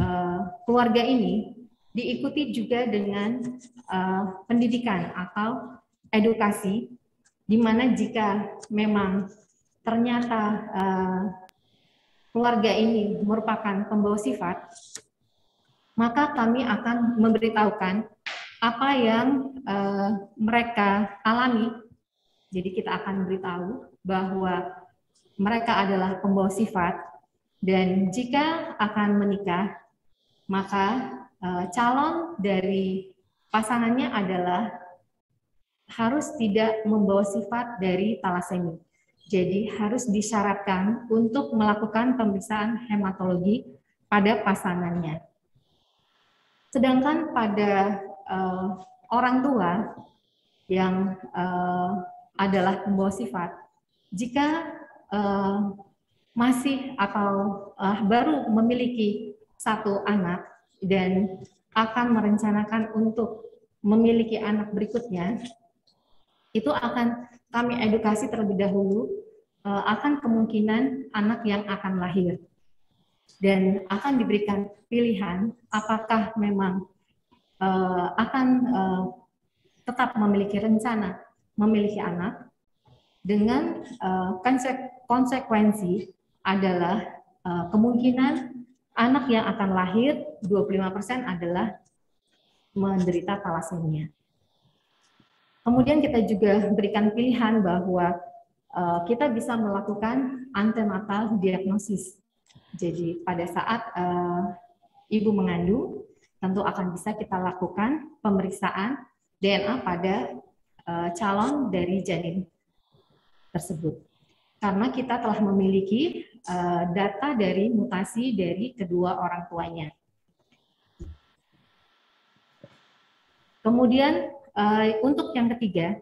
S4: uh, keluarga ini diikuti juga dengan uh, pendidikan atau edukasi di mana jika memang ternyata uh, keluarga ini merupakan pembawa sifat, maka kami akan memberitahukan apa yang uh, mereka alami. Jadi kita akan beritahu bahwa mereka adalah pembawa sifat dan jika akan menikah, maka uh, calon dari pasangannya adalah harus tidak membawa sifat dari talasemi. Jadi harus disyaratkan untuk melakukan pemeriksaan hematologi pada pasangannya. Sedangkan pada uh, orang tua yang uh, adalah pembawa sifat, jika uh, masih atau uh, baru memiliki satu anak dan akan merencanakan untuk memiliki anak berikutnya, itu akan kami edukasi terlebih dahulu uh, akan kemungkinan anak yang akan lahir. Dan akan diberikan pilihan apakah memang uh, akan uh, tetap memiliki rencana memiliki anak dengan konsekuensi adalah kemungkinan anak yang akan lahir 25% adalah menderita talasemia. Kemudian kita juga berikan pilihan bahwa uh, kita bisa melakukan antenatal diagnosis. Jadi pada saat uh, ibu mengandung, tentu akan bisa kita lakukan pemeriksaan DNA pada uh, calon dari janin tersebut. Karena kita telah memiliki data dari mutasi dari kedua orang tuanya. Kemudian Uh, untuk yang ketiga,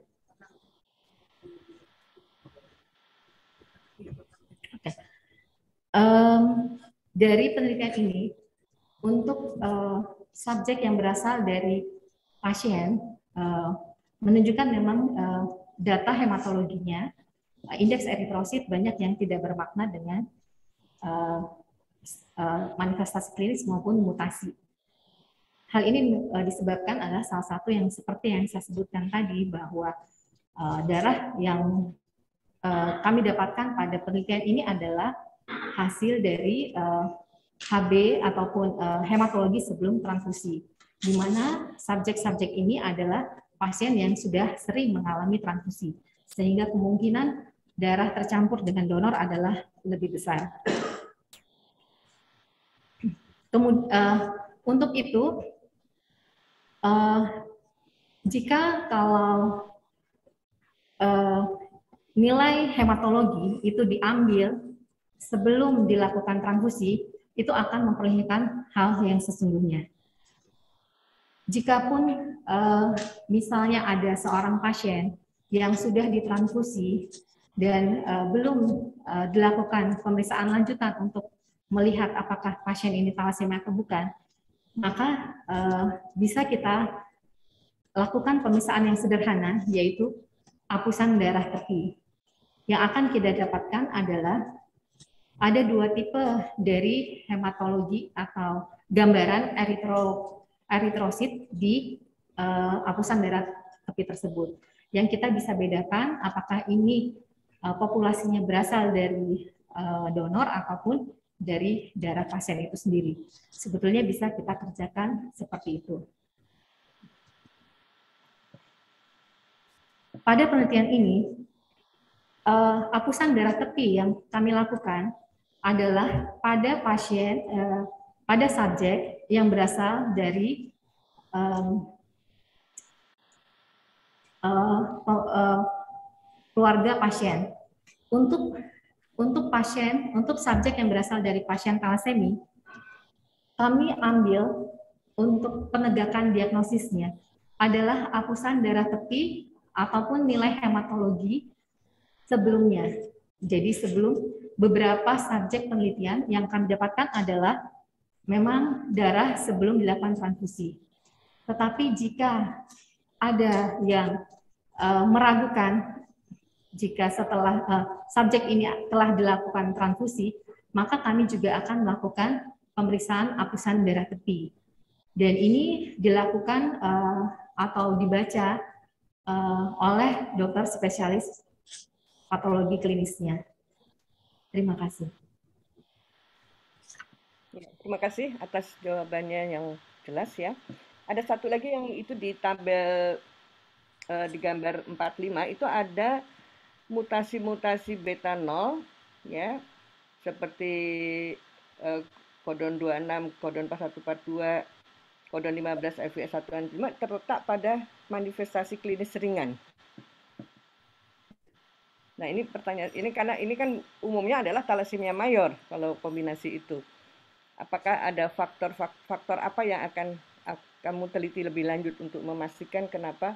S4: um, dari penelitian ini, untuk uh, subjek yang berasal dari pasien uh, menunjukkan memang uh, data hematologinya, indeks eritrosit banyak yang tidak bermakna dengan uh, uh, manifestasi klinis maupun mutasi. Hal ini uh, disebabkan adalah salah satu yang seperti yang saya sebutkan tadi bahwa uh, darah yang uh, kami dapatkan pada penelitian ini adalah hasil dari HB ataupun hematologi sebelum transfusi, di mana subjek-subjek ini adalah pasien yang sudah sering mengalami transfusi, sehingga kemungkinan darah tercampur dengan donor adalah lebih besar. Kemudian, untuk itu, Uh, jika kalau uh, nilai hematologi itu diambil sebelum dilakukan transfusi, itu akan memperlihatkan hal yang sesungguhnya. Jikapun uh, misalnya ada seorang pasien yang sudah ditransfusi dan uh, belum uh, dilakukan pemeriksaan lanjutan untuk melihat apakah pasien ini thalassemia atau bukan, maka uh, bisa kita lakukan pemisahan yang sederhana, yaitu hapusan darah tepi. Yang akan kita dapatkan adalah ada dua tipe dari hematologi atau gambaran eritro, eritrosit di hapusan darah tepi tersebut. Yang kita bisa bedakan apakah ini uh, populasinya berasal dari uh, donor ataupun dari darah pasien itu sendiri. Sebetulnya bisa kita kerjakan seperti itu. Pada penelitian ini, uh, hapusan darah tepi yang kami lakukan adalah pada pasien, uh, pada subjek yang berasal dari um, uh, uh, keluarga pasien. Untuk untuk pasien, untuk subjek yang berasal dari pasien talasemi, kami ambil untuk penegakan diagnosisnya adalah hapusan darah tepi ataupun nilai hematologi sebelumnya. Jadi sebelum beberapa subjek penelitian yang kami dapatkan adalah memang darah sebelum dilakukan transfusi. Tetapi jika ada yang uh, meragukan jika setelah uh, subjek ini telah dilakukan transfusi, maka kami juga akan melakukan pemeriksaan hapusan darah tepi. Dan ini dilakukan uh, atau dibaca uh, oleh dokter spesialis patologi klinisnya. Terima kasih.
S9: Terima kasih atas jawabannya yang jelas ya. Ada satu lagi yang itu di tabel uh, di gambar 45 itu ada mutasi-mutasi beta 0 ya seperti uh, kodon 26, kodon 4142, kodon 15 FWS 1 5 terletak pada manifestasi klinis ringan. Nah, ini pertanyaan ini karena ini kan umumnya adalah talasemia mayor kalau kombinasi itu. Apakah ada faktor-faktor apa yang akan kamu teliti lebih lanjut untuk memastikan kenapa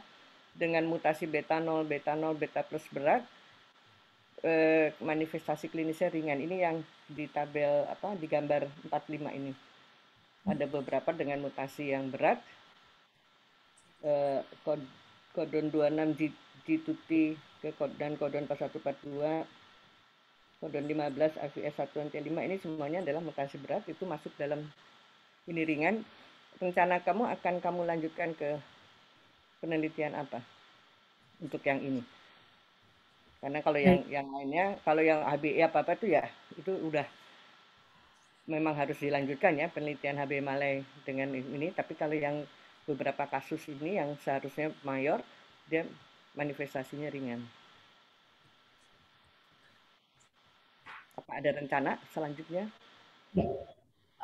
S9: dengan mutasi beta 0, beta 0, beta plus berat eh, manifestasi klinisnya ringan. Ini yang di tabel apa di gambar 45 ini. Ada beberapa dengan mutasi yang berat. Eh, kod, kodon 26 G, G2T ke kod, dan kodon 4142 kodon 15 AVS 1 5 ini semuanya adalah mutasi berat itu masuk dalam ini ringan rencana kamu akan kamu lanjutkan ke penelitian apa untuk yang ini karena kalau yang yang lainnya kalau yang HBE apa apa itu ya itu udah memang harus dilanjutkan ya penelitian HB Malay dengan ini tapi kalau yang beberapa kasus ini yang seharusnya mayor dia manifestasinya ringan. Apa ada rencana selanjutnya? Ya.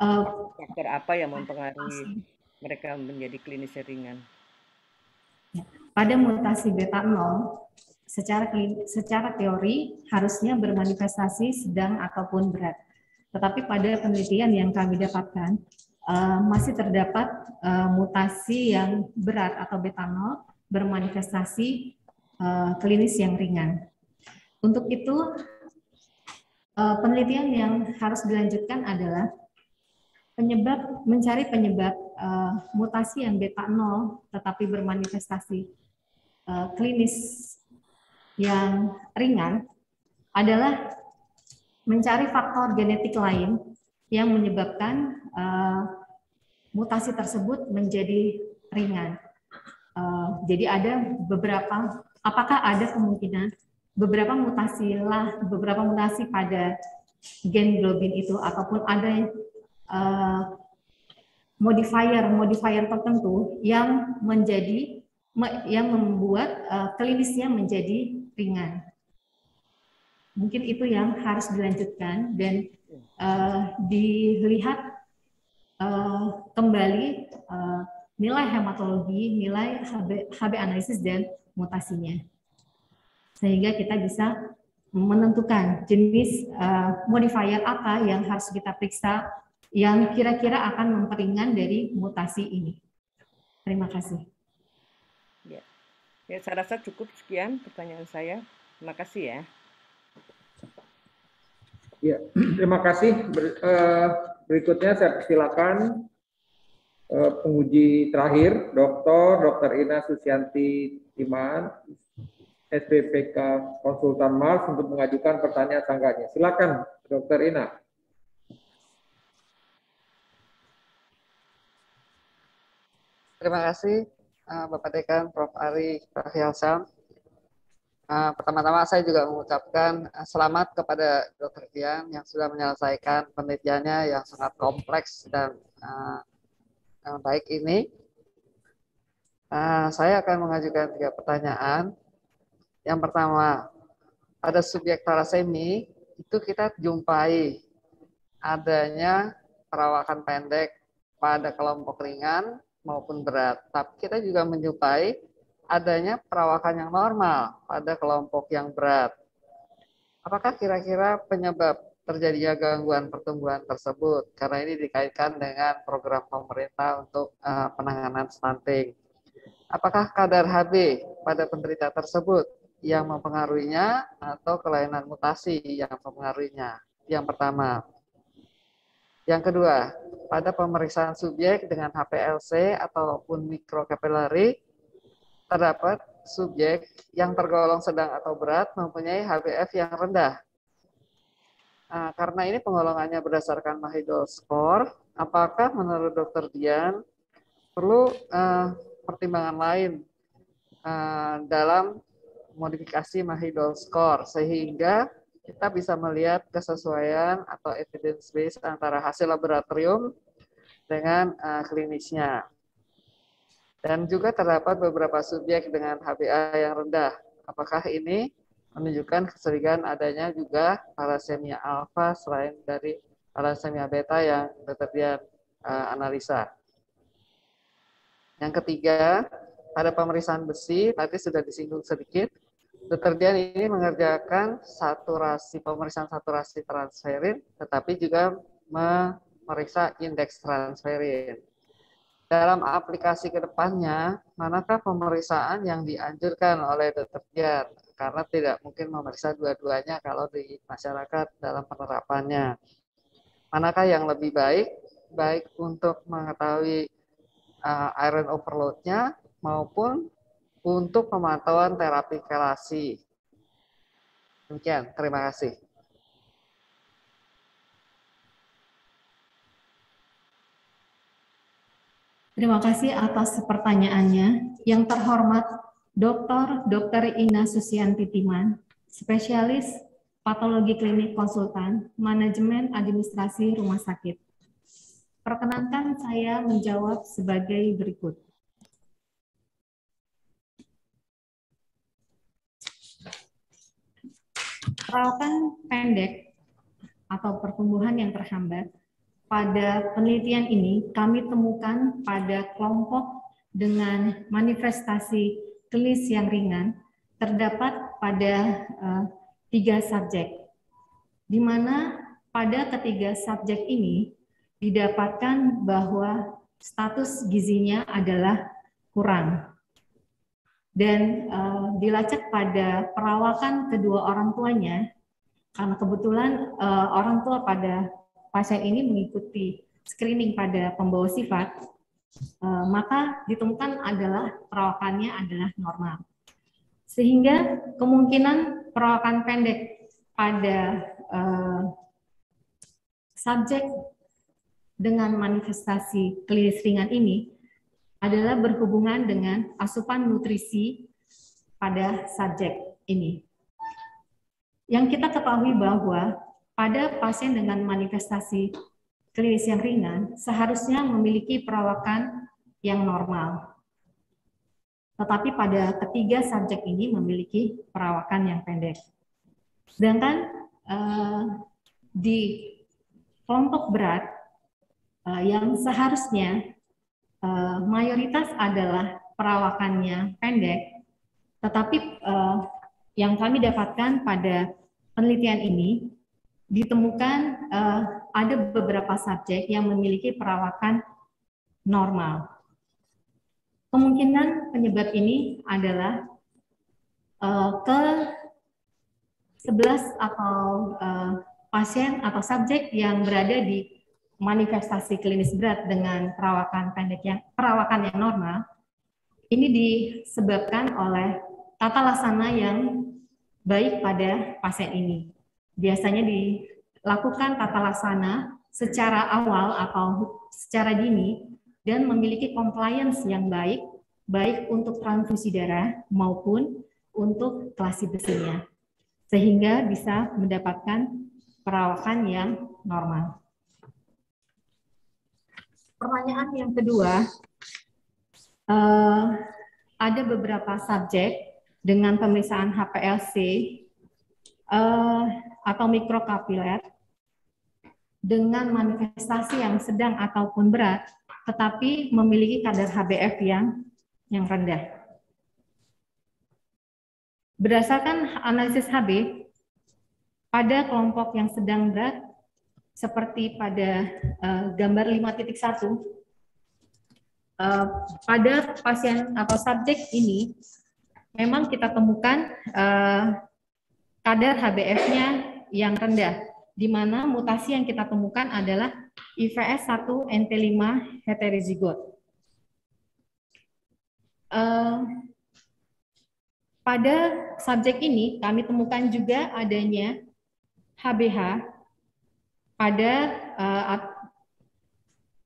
S9: Uh, Faktor apa yang mempengaruhi mereka menjadi klinis ringan?
S4: Ya. Pada mutasi beta 0, secara secara teori harusnya bermanifestasi sedang ataupun berat. Tetapi pada penelitian yang kami dapatkan, uh, masih terdapat uh, mutasi yang berat atau beta 0 bermanifestasi uh, klinis yang ringan. Untuk itu, uh, penelitian yang harus dilanjutkan adalah penyebab mencari penyebab uh, mutasi yang beta 0 tetapi bermanifestasi uh, klinis yang ringan adalah mencari faktor genetik lain yang menyebabkan uh, mutasi tersebut menjadi ringan. Uh, jadi ada beberapa, apakah ada kemungkinan beberapa mutasi lah, beberapa mutasi pada gen globin itu ataupun ada uh, modifier modifier tertentu yang menjadi yang membuat uh, klinisnya menjadi ringan. Mungkin itu yang harus dilanjutkan dan uh, dilihat uh, kembali uh, nilai hematologi, nilai HB, HB analisis dan mutasinya. Sehingga kita bisa menentukan jenis uh, modifier apa yang harus kita periksa yang kira-kira akan memperingan dari mutasi ini. Terima kasih.
S9: Ya. ya, saya rasa cukup sekian pertanyaan saya. Terima kasih ya.
S2: Ya, terima kasih. Eh, berikutnya saya persilakan eh, penguji terakhir, Dr. Dr. Ina Susianti Timan, SPPK Konsultan Mars untuk mengajukan pertanyaan sanggahnya. Silakan, Dr. Ina.
S10: Terima kasih Bapak Dekan, Prof. Ari Rahyalsam. Uh, pertama-tama saya juga mengucapkan uh, selamat kepada Dr. Dian yang sudah menyelesaikan penelitiannya yang sangat kompleks dan baik ini. Saya akan mengajukan tiga pertanyaan. Yang pertama, pada subjek tarasemi itu kita jumpai adanya perawakan pendek pada kelompok ringan maupun berat. Tapi kita juga menjumpai adanya perawakan yang normal pada kelompok yang berat. Apakah kira-kira penyebab terjadinya gangguan pertumbuhan tersebut? Karena ini dikaitkan dengan program pemerintah untuk uh, penanganan stunting. Apakah kadar HB pada penderita tersebut yang mempengaruhinya atau kelainan mutasi yang mempengaruhinya? Yang pertama. Yang kedua, pada pemeriksaan subjek dengan HPLC ataupun mikrokapillary terdapat subjek yang tergolong sedang atau berat mempunyai HBF yang rendah. Nah, karena ini penggolongannya berdasarkan Mahidol score, apakah menurut Dokter Dian perlu uh, pertimbangan lain uh, dalam modifikasi Mahidol score sehingga kita bisa melihat kesesuaian atau evidence base antara hasil laboratorium dengan uh, klinisnya. Dan juga terdapat beberapa subjek dengan HbA yang rendah. Apakah ini menunjukkan keseringan adanya juga thalassemia alfa selain dari thalassemia beta yang dokter uh, analisa. Yang ketiga, pada pemeriksaan besi, tadi sudah disinggung sedikit, Deterjen ini mengerjakan saturasi pemeriksaan saturasi transferin, tetapi juga memeriksa indeks transferin. Dalam aplikasi ke depannya, manakah pemeriksaan yang dianjurkan oleh deterjen? Karena tidak mungkin memeriksa dua-duanya kalau di masyarakat dalam penerapannya. Manakah yang lebih baik? Baik untuk mengetahui uh, iron overload-nya maupun untuk pemantauan terapi kelasi. Demikian, terima kasih.
S4: Terima kasih atas pertanyaannya. Yang terhormat Dr. Dr. Ina Susianti Timan, spesialis patologi klinik konsultan, manajemen administrasi rumah sakit. Perkenankan saya menjawab sebagai berikut. Perawatan pendek atau pertumbuhan yang terhambat, pada penelitian ini kami temukan pada kelompok dengan manifestasi klinis yang ringan terdapat pada uh, tiga subjek, di mana pada ketiga subjek ini didapatkan bahwa status gizinya adalah kurang dan uh, dilacak pada perawakan kedua orang tuanya. Karena kebetulan uh, orang tua pada pasien ini mengikuti screening pada pembawa sifat uh, maka ditemukan adalah perawakannya adalah normal. Sehingga kemungkinan perawakan pendek pada uh, subjek dengan manifestasi klinis ringan ini adalah berhubungan dengan asupan nutrisi pada subjek ini. Yang kita ketahui bahwa pada pasien dengan manifestasi klinis yang ringan seharusnya memiliki perawakan yang normal. Tetapi pada ketiga subjek ini memiliki perawakan yang pendek. Sedangkan eh, di kelompok berat eh, yang seharusnya uh, mayoritas adalah perawakannya pendek, tetapi uh, yang kami dapatkan pada penelitian ini ditemukan uh, ada beberapa subjek yang memiliki perawakan normal. Kemungkinan penyebab ini adalah uh, ke 11 atau uh, pasien atau subjek yang berada di manifestasi klinis berat dengan perawakan pendek yang perawakan yang normal ini disebabkan oleh tata laksana yang baik pada pasien ini. Biasanya dilakukan tata laksana secara awal atau secara dini dan memiliki compliance yang baik baik untuk transfusi darah maupun untuk klasi besinya sehingga bisa mendapatkan perawakan yang normal. Pertanyaan yang kedua, uh, ada beberapa subjek dengan pemeriksaan HPLC uh, eh, atau mikrokapiler dengan manifestasi yang sedang ataupun berat, tetapi memiliki kadar HbF yang yang rendah. Berdasarkan analisis HB, pada kelompok yang sedang berat seperti pada uh, gambar 5.1 uh, pada pasien atau subjek ini memang kita temukan uh, kadar HbF-nya yang rendah di mana mutasi yang kita temukan adalah IVS 1 NT5 heterozigot. Uh, pada subjek ini kami temukan juga adanya HBH pada uh,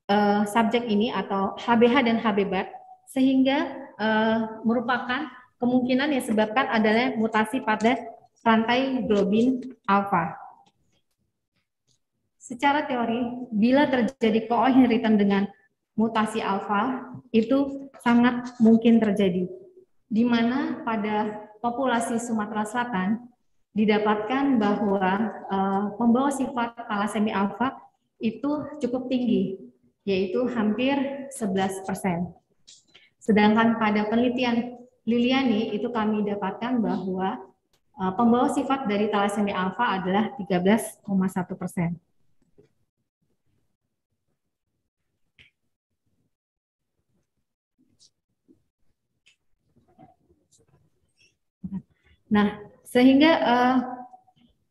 S4: uh, subjek ini atau HBH dan HBBAT sehingga uh, merupakan kemungkinan yang disebabkan adalah mutasi pada rantai globin alfa. Secara teori, bila terjadi co-inheritan dengan mutasi alfa, itu sangat mungkin terjadi. Di mana pada populasi Sumatera Selatan didapatkan bahwa uh, pembawa sifat talasemi alfa itu cukup tinggi, yaitu hampir 11 persen. Sedangkan pada penelitian Liliani itu kami dapatkan bahwa uh, pembawa sifat dari talasemi alfa adalah 13,1 persen. Nah, sehingga uh,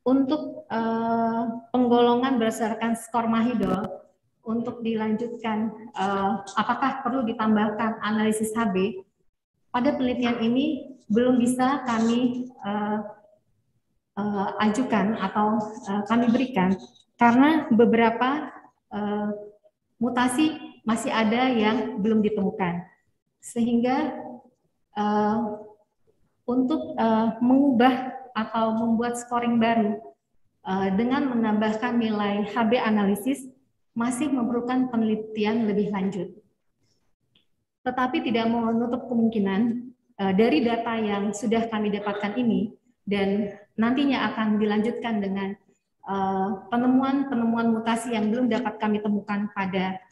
S4: untuk uh, penggolongan berdasarkan skor Mahidol untuk dilanjutkan uh, apakah perlu ditambahkan analisis HB pada penelitian ini belum bisa kami uh, uh, ajukan atau uh, kami berikan. Karena beberapa uh, mutasi masih ada yang belum ditemukan. Sehingga uh, untuk uh, mengubah atau membuat scoring baru uh, dengan menambahkan nilai HB analisis masih memerlukan penelitian lebih lanjut. Tetapi tidak menutup kemungkinan uh, dari data yang sudah kami dapatkan ini dan nantinya akan dilanjutkan dengan penemuan-penemuan uh, mutasi yang belum dapat kami temukan pada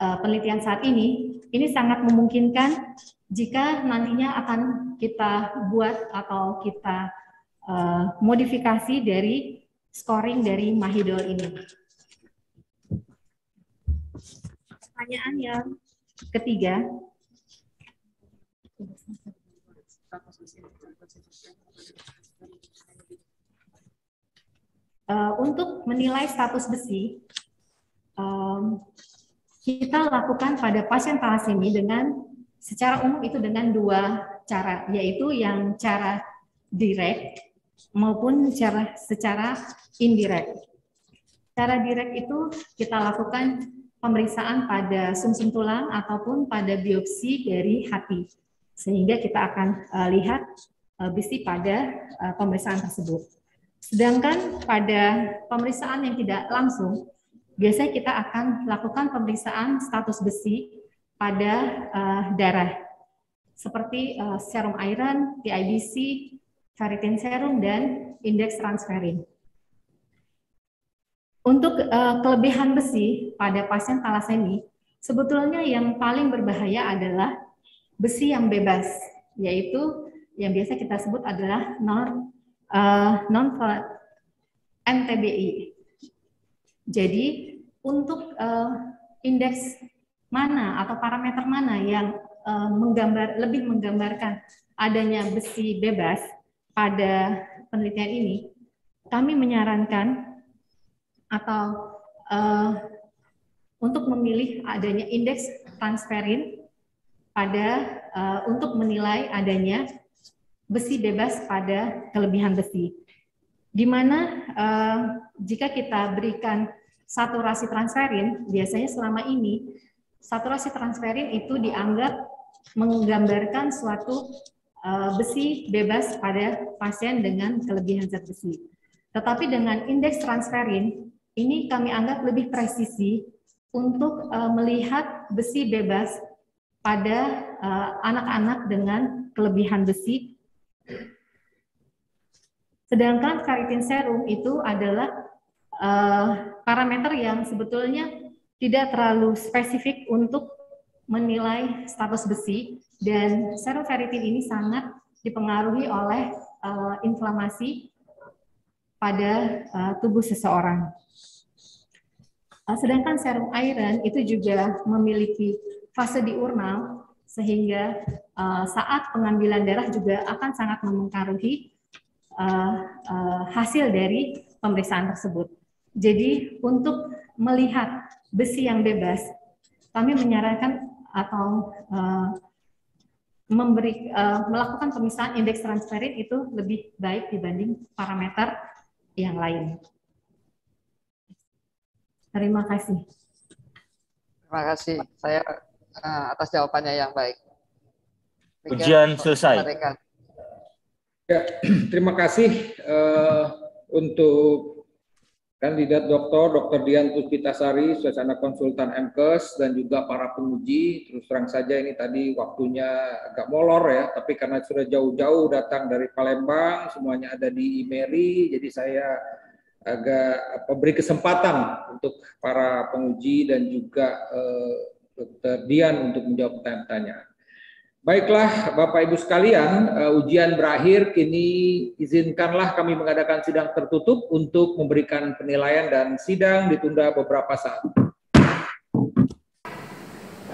S4: uh, penelitian saat ini, ini sangat memungkinkan jika nantinya akan kita buat atau kita uh, modifikasi dari scoring dari Mahidol ini. Pertanyaan yang ketiga. Uh, untuk menilai status besi, um, kita lakukan pada pasien talasemi dengan secara umum itu dengan dua cara, yaitu yang cara direct maupun cara secara indirect. Cara direct itu kita lakukan pemeriksaan pada sumsum -sum tulang ataupun pada biopsi dari hati, sehingga kita akan uh, lihat uh, besi pada uh, pemeriksaan tersebut. Sedangkan pada pemeriksaan yang tidak langsung, biasanya kita akan lakukan pemeriksaan status besi pada uh, darah seperti uh, serum iron, TIBC, ferritin serum, dan indeks transferin. Untuk uh, kelebihan besi pada pasien talasemi, sebetulnya yang paling berbahaya adalah besi yang bebas, yaitu yang biasa kita sebut adalah non uh, non NTBI. Jadi untuk uh, indeks mana atau parameter mana yang uh, menggambar lebih menggambarkan adanya besi bebas pada penelitian ini, kami menyarankan atau uh, untuk memilih adanya indeks transferin pada uh, untuk menilai adanya besi bebas pada kelebihan besi. Di mana uh, jika kita berikan saturasi transferin, biasanya selama ini saturasi transferin itu dianggap menggambarkan suatu uh, besi bebas pada pasien dengan kelebihan zat besi. Tetapi dengan indeks transferin ini kami anggap lebih presisi untuk uh, melihat besi bebas pada eh, anak-anak dengan kelebihan besi. Sedangkan ferritin serum itu adalah uh, parameter yang sebetulnya tidak terlalu spesifik untuk menilai status besi dan serum ferritin ini sangat dipengaruhi oleh uh, inflamasi pada uh, tubuh seseorang. Uh, sedangkan serum iron itu juga memiliki fase diurnal sehingga uh, saat pengambilan darah juga akan sangat mempengaruhi uh, uh, hasil dari pemeriksaan tersebut. Jadi untuk melihat besi yang bebas, kami menyarankan atau uh, memberi uh, melakukan pemisahan indeks transferin itu lebih baik dibanding parameter yang lain. Terima kasih.
S10: Terima kasih. Saya uh, atas jawabannya yang baik.
S11: Ujian selesai.
S2: Ya, terima kasih uh, untuk kandidat doktor Dr. Dian Puspitasari, suasana konsultan MKes dan juga para penguji. Terus terang saja ini tadi waktunya agak molor ya, tapi karena sudah jauh-jauh datang dari Palembang, semuanya ada di IMERI, jadi saya agak apa, kesempatan untuk para penguji dan juga uh, Dr. Dian untuk menjawab pertanyaan-pertanyaan. Baiklah, Bapak Ibu sekalian, uh, ujian berakhir. Kini izinkanlah kami mengadakan sidang tertutup untuk memberikan penilaian dan sidang ditunda beberapa saat.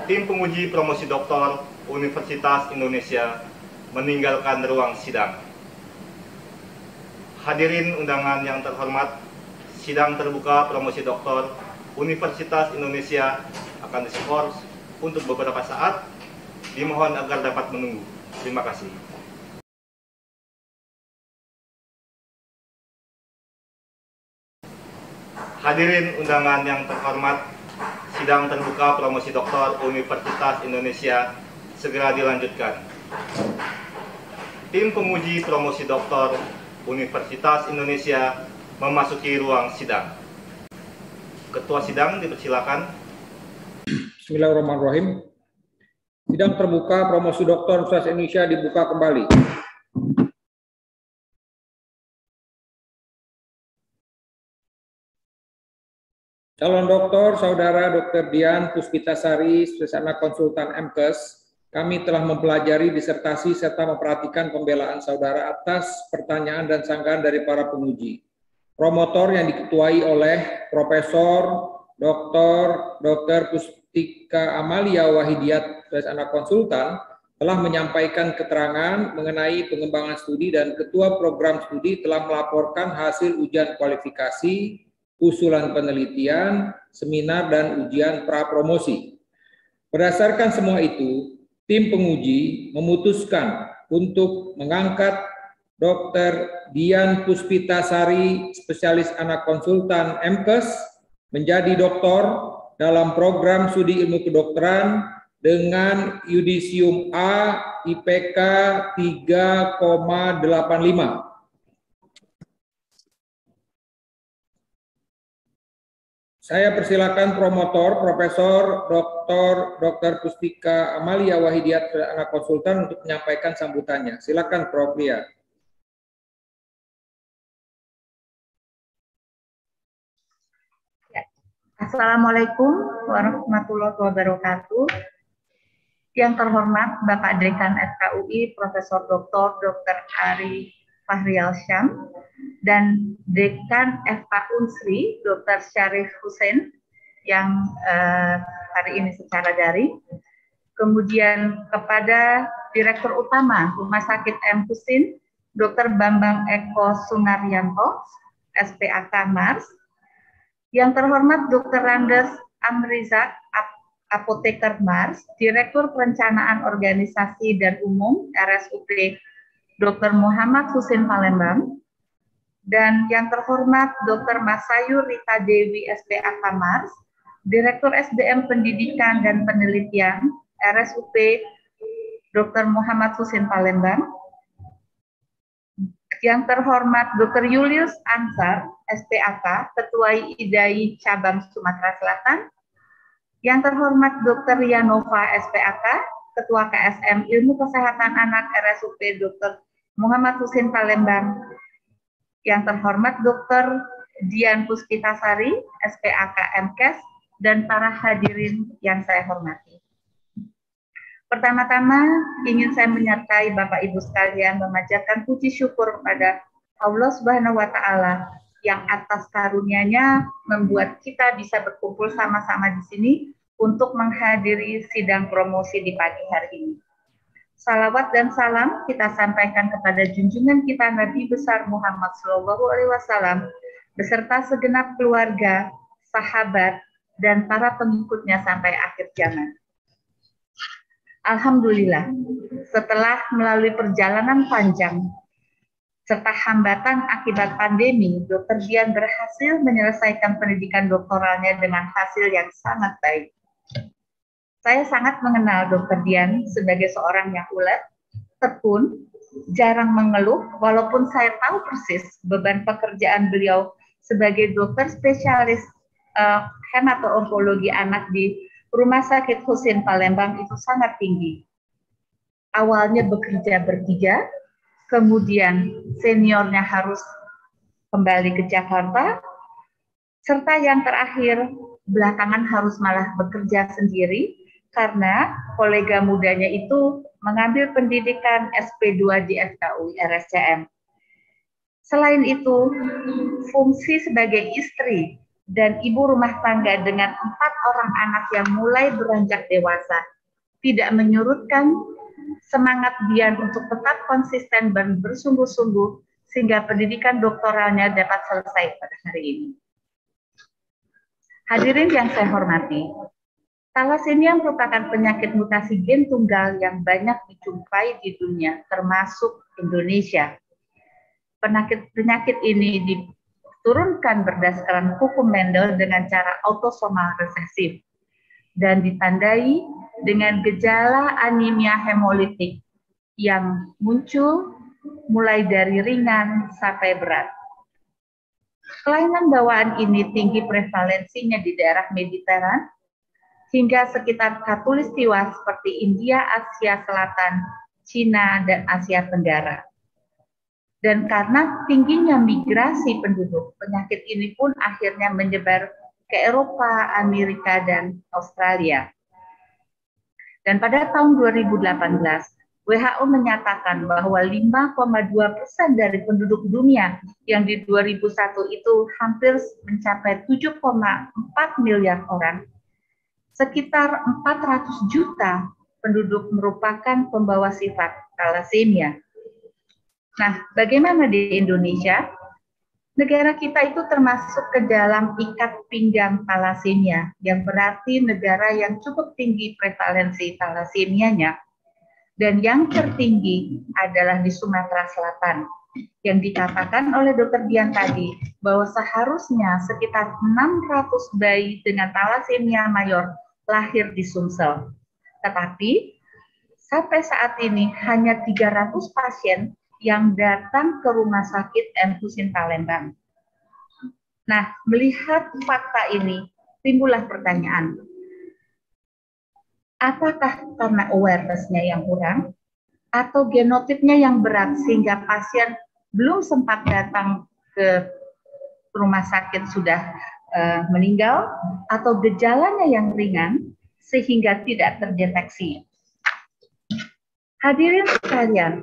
S1: Tim penguji promosi doktor Universitas Indonesia meninggalkan ruang sidang. Hadirin undangan yang terhormat, sidang terbuka promosi doktor Universitas Indonesia akan diskors untuk beberapa saat Dimohon agar dapat menunggu. Terima kasih. Hadirin undangan yang terhormat, sidang terbuka promosi doktor Universitas Indonesia segera dilanjutkan. Tim penguji promosi doktor Universitas Indonesia memasuki ruang sidang. Ketua sidang dipersilakan.
S2: Bismillahirrahmanirrahim. Sidang terbuka promosi doktor Universitas Indonesia dibuka kembali. Calon doktor Saudara Dr. Dian Puspitasari, spesialis konsultan MKes, kami telah mempelajari disertasi serta memperhatikan pembelaan saudara atas pertanyaan dan sanggahan dari para penguji. Promotor yang diketuai oleh Profesor Dr. Dr. Pustika Amalia Wahidiat sebagai anak konsultan telah menyampaikan keterangan mengenai pengembangan studi dan ketua program studi telah melaporkan hasil ujian kualifikasi, usulan penelitian, seminar, dan ujian pra-promosi. Berdasarkan semua itu, tim penguji memutuskan untuk mengangkat Dr. Dian Puspitasari, spesialis anak konsultan MKes, menjadi doktor dalam program studi ilmu kedokteran dengan yudisium A IPK 3,85. Saya persilakan promotor Profesor Dr. Dr. Pustika Amalia Wahidiat anak konsultan untuk menyampaikan sambutannya. Silakan Prof. Lia.
S3: Assalamualaikum warahmatullahi wabarakatuh. Yang terhormat Bapak Dekan FKUI Profesor Dr. Dr. Ari Fahrial Syam dan Dekan FK Unsri Dr. Syarif Hussein yang uh, hari ini secara daring. Kemudian kepada Direktur Utama Rumah Sakit M. Husin, Dr. Bambang Eko Sunaryanto, SPAK Mars. Yang terhormat Dr. Randes Amrizak Apoteker Mars, Direktur Perencanaan Organisasi dan Umum RSUP Dr. Muhammad Husin Palembang, dan yang terhormat Dr. Masayu Rita Dewi SPAK Mars, Direktur SDM Pendidikan dan Penelitian RSUP Dr. Muhammad Husin Palembang, yang terhormat Dr. Julius Ansar, SPAK, Ketua IDAI Cabang Sumatera Selatan, yang terhormat Dr. Yanova SPAK, Ketua KSM Ilmu Kesehatan Anak RSUP Dr. Muhammad Husin Palembang, yang terhormat Dr. Dian Puspitasari, SPAK MKes, dan para hadirin yang saya hormati. Pertama-tama ingin saya menyertai Bapak Ibu sekalian memanjatkan puji syukur kepada Allah Subhanahu wa taala yang atas karunia-Nya membuat kita bisa berkumpul sama-sama di sini untuk menghadiri sidang promosi di pagi hari ini. Salawat dan salam kita sampaikan kepada junjungan kita Nabi besar Muhammad Shallallahu Alaihi Wasallam beserta segenap keluarga, sahabat, dan para pengikutnya sampai akhir zaman. Alhamdulillah, setelah melalui perjalanan panjang serta hambatan akibat pandemi, Dr. Dian berhasil menyelesaikan pendidikan doktoralnya dengan hasil yang sangat baik. Saya sangat mengenal Dr. Dian sebagai seorang yang ulet, tekun, jarang mengeluh, walaupun saya tahu persis beban pekerjaan beliau sebagai dokter spesialis uh, hemato-onkologi anak di Rumah Sakit Husin Palembang itu sangat tinggi. Awalnya bekerja bertiga, kemudian seniornya harus kembali ke Jakarta, serta yang terakhir belakangan harus malah bekerja sendiri karena kolega mudanya itu mengambil pendidikan SP2 di FKUI RSCM. Selain itu, fungsi sebagai istri dan ibu rumah tangga dengan empat orang anak yang mulai beranjak dewasa tidak menyurutkan semangat Dian untuk tetap konsisten dan bersungguh-sungguh sehingga pendidikan doktoralnya dapat selesai pada hari ini. Hadirin yang saya hormati, Thalassemia merupakan penyakit mutasi gen tunggal yang banyak dijumpai di dunia, termasuk Indonesia. Penyakit penyakit ini diturunkan berdasarkan hukum Mendel dengan cara autosomal resesif dan ditandai dengan gejala anemia hemolitik yang muncul mulai dari ringan sampai berat. Kelainan bawaan ini tinggi prevalensinya di daerah Mediteran, hingga sekitar Katulistiwa seperti India, Asia Selatan, Cina, dan Asia Tenggara. Dan karena tingginya migrasi penduduk, penyakit ini pun akhirnya menyebar ke Eropa, Amerika, dan Australia. Dan pada tahun 2018, WHO menyatakan bahwa 5,2 persen dari penduduk dunia yang di 2001 itu hampir mencapai 7,4 miliar orang sekitar 400 juta penduduk merupakan pembawa sifat thalassemia. Nah, bagaimana di Indonesia? Negara kita itu termasuk ke dalam ikat pinggang thalassemia, yang berarti negara yang cukup tinggi prevalensi thalassemianya. Dan yang tertinggi adalah di Sumatera Selatan, yang dikatakan oleh dokter Dian tadi bahwa seharusnya sekitar 600 bayi dengan thalassemia mayor lahir di Sumsel. Tetapi sampai saat ini hanya 300 pasien yang datang ke rumah sakit M. Husin Palembang. Nah, melihat fakta ini, timbullah pertanyaan. Apakah karena awareness-nya yang kurang atau genotipnya yang berat sehingga pasien belum sempat datang ke rumah sakit sudah uh, meninggal atau gejalanya yang ringan sehingga tidak terdeteksi. Hadirin sekalian,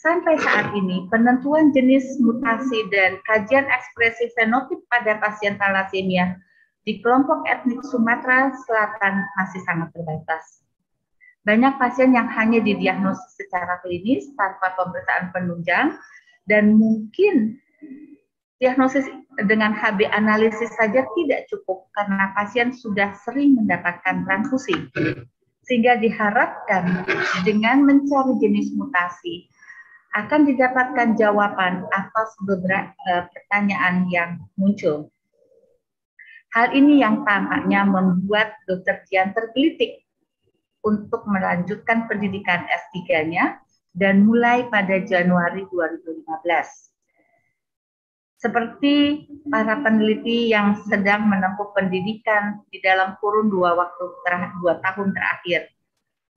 S3: sampai saat ini penentuan jenis mutasi dan kajian ekspresi fenotip pada pasien thalassemia di kelompok etnik Sumatera Selatan masih sangat terbatas. Banyak pasien yang hanya didiagnosis secara klinis tanpa pemeriksaan penunjang dan mungkin diagnosis dengan HB analisis saja tidak cukup karena pasien sudah sering mendapatkan transfusi. Sehingga diharapkan dengan mencari jenis mutasi akan didapatkan jawaban atas beberapa uh, pertanyaan yang muncul. Hal ini yang tampaknya membuat Dr. Dian tergelitik untuk melanjutkan pendidikan S3-nya dan mulai pada Januari 2015 seperti para peneliti yang sedang menempuh pendidikan di dalam kurun dua waktu terakhir, dua tahun terakhir.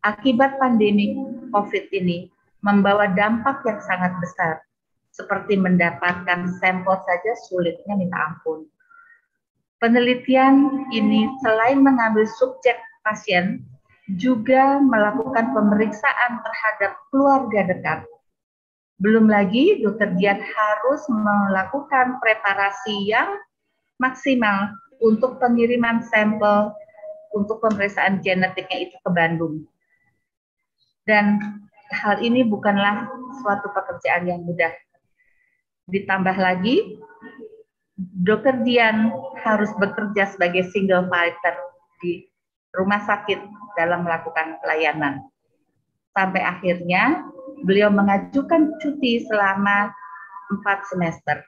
S3: Akibat pandemi COVID ini membawa dampak yang sangat besar, seperti mendapatkan sampel saja sulitnya minta ampun. Penelitian ini selain mengambil subjek pasien, juga melakukan pemeriksaan terhadap keluarga dekat belum lagi dokter Dian harus melakukan preparasi yang maksimal untuk pengiriman sampel untuk pemeriksaan genetiknya itu ke Bandung. Dan hal ini bukanlah suatu pekerjaan yang mudah. Ditambah lagi, dokter Dian harus bekerja sebagai single fighter di rumah sakit dalam melakukan pelayanan. Sampai akhirnya beliau mengajukan cuti selama empat semester.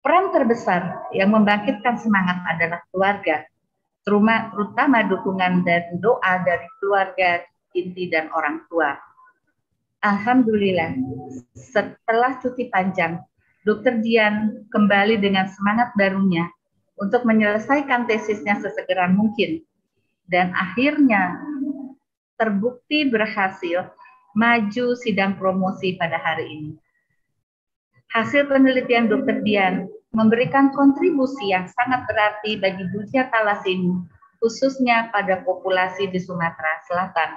S3: Peran terbesar yang membangkitkan semangat adalah keluarga, terutama dukungan dan doa dari keluarga inti dan orang tua. Alhamdulillah, setelah cuti panjang, Dr. Dian kembali dengan semangat barunya untuk menyelesaikan tesisnya sesegera mungkin. Dan akhirnya terbukti berhasil maju sidang promosi pada hari ini. Hasil penelitian Dr. Dian memberikan kontribusi yang sangat berarti bagi dunia talasemi, khususnya pada populasi di Sumatera Selatan.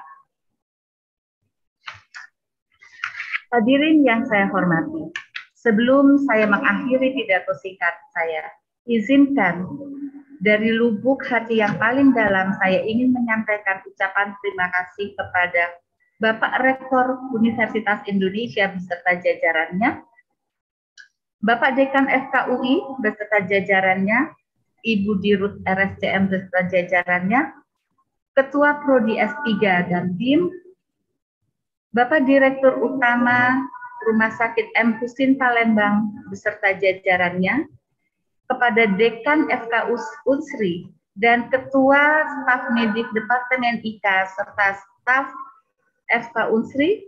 S3: Hadirin yang saya hormati, sebelum saya mengakhiri pidato singkat saya, izinkan dari lubuk hati yang paling dalam saya ingin menyampaikan ucapan terima kasih kepada Bapak Rektor Universitas Indonesia beserta jajarannya, Bapak Dekan FKUI beserta jajarannya, Ibu Dirut RSCM beserta jajarannya, Ketua Prodi S3 dan tim, Bapak Direktur Utama Rumah Sakit M. Husin Palembang beserta jajarannya, kepada Dekan FK Unsri dan Ketua Staf Medik Departemen IK serta staf FK Unsri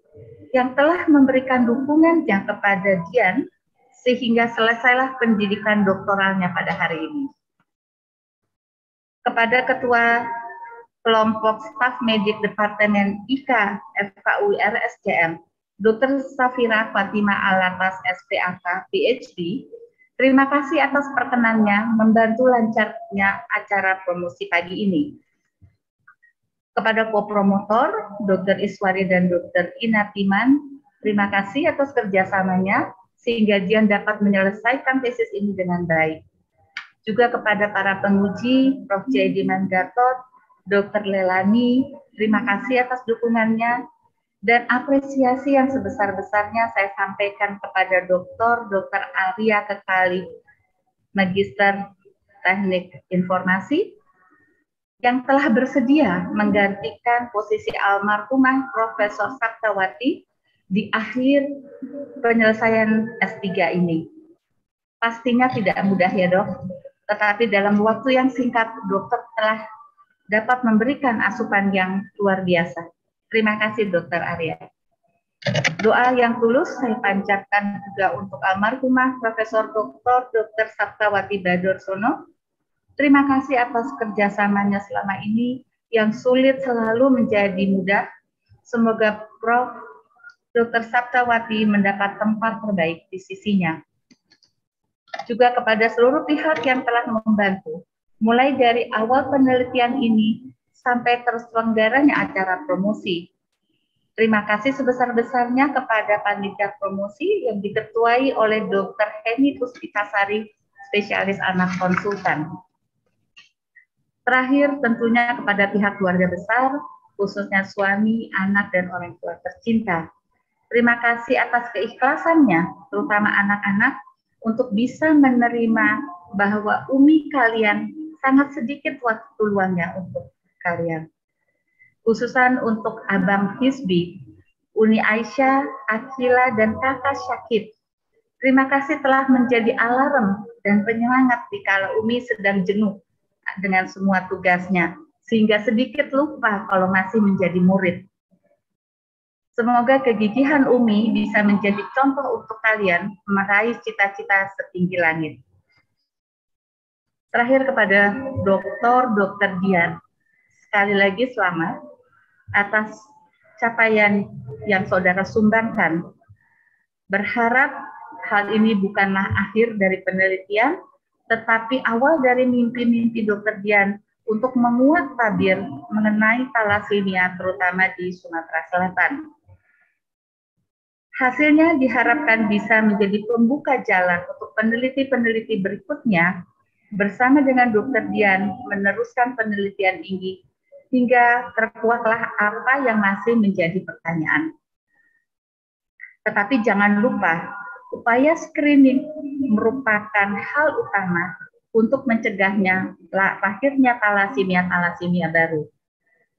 S3: yang telah memberikan dukungan yang kepada Dian sehingga selesailah pendidikan doktoralnya pada hari ini. Kepada Ketua kelompok staf medik Departemen IK FKUI RSCM, Dr. Safira Fatima Alatas SPAK PhD, terima kasih atas perkenannya membantu lancarnya acara promosi pagi ini. Kepada co-promotor, Dr. Iswari dan Dr. Inatiman, terima kasih atas kerjasamanya sehingga Dian dapat menyelesaikan tesis ini dengan baik. Juga kepada para penguji, Prof. Jaidiman Gatot, Dr. Lelani, terima kasih atas dukungannya dan apresiasi yang sebesar-besarnya saya sampaikan kepada Dr. Dr. Arya Kekali, Magister Teknik Informasi, yang telah bersedia menggantikan posisi almarhumah Profesor Saktawati di akhir penyelesaian S3 ini. Pastinya tidak mudah ya dok, tetapi dalam waktu yang singkat dokter telah dapat memberikan asupan yang luar biasa. Terima kasih Dokter Arya. Doa yang tulus saya panjatkan juga untuk almarhumah Profesor Dr. Dr. Sabtawati Badorsono. Terima kasih atas kerjasamanya selama ini yang sulit selalu menjadi mudah. Semoga Prof. Dr. Sabtawati mendapat tempat terbaik di sisinya. Juga kepada seluruh pihak yang telah membantu, mulai dari awal penelitian ini sampai terselenggaranya acara promosi. Terima kasih sebesar-besarnya kepada panitia promosi yang diketuai oleh Dr. Heni Puspitasari, spesialis anak konsultan. Terakhir, tentunya kepada pihak keluarga besar, khususnya suami, anak, dan orang tua tercinta. Terima kasih atas keikhlasannya, terutama anak-anak, untuk bisa menerima bahwa Umi kalian sangat sedikit waktu luangnya untuk kalian. Khususan untuk Abang Hisbi, Uni Aisyah, Akila, dan kakak Syakib. Terima kasih telah menjadi alarm dan penyemangat di kala Umi sedang jenuh dengan semua tugasnya, sehingga sedikit lupa kalau masih menjadi murid. Semoga kegigihan Umi bisa menjadi contoh untuk kalian meraih cita-cita setinggi langit. Terakhir kepada Dr. Dr. Dian, sekali lagi selamat atas capaian yang saudara sumbangkan. Berharap hal ini bukanlah akhir dari penelitian, tetapi awal dari mimpi-mimpi Dr. Dian untuk menguat tabir mengenai thalassemia terutama di Sumatera Selatan. Hasilnya diharapkan bisa menjadi pembuka jalan untuk peneliti-peneliti berikutnya bersama dengan Dr. Dian meneruskan penelitian ini hingga terkuaklah apa yang masih menjadi pertanyaan. Tetapi jangan lupa, upaya screening merupakan hal utama untuk mencegahnya lahirnya talasemia-talasemia baru.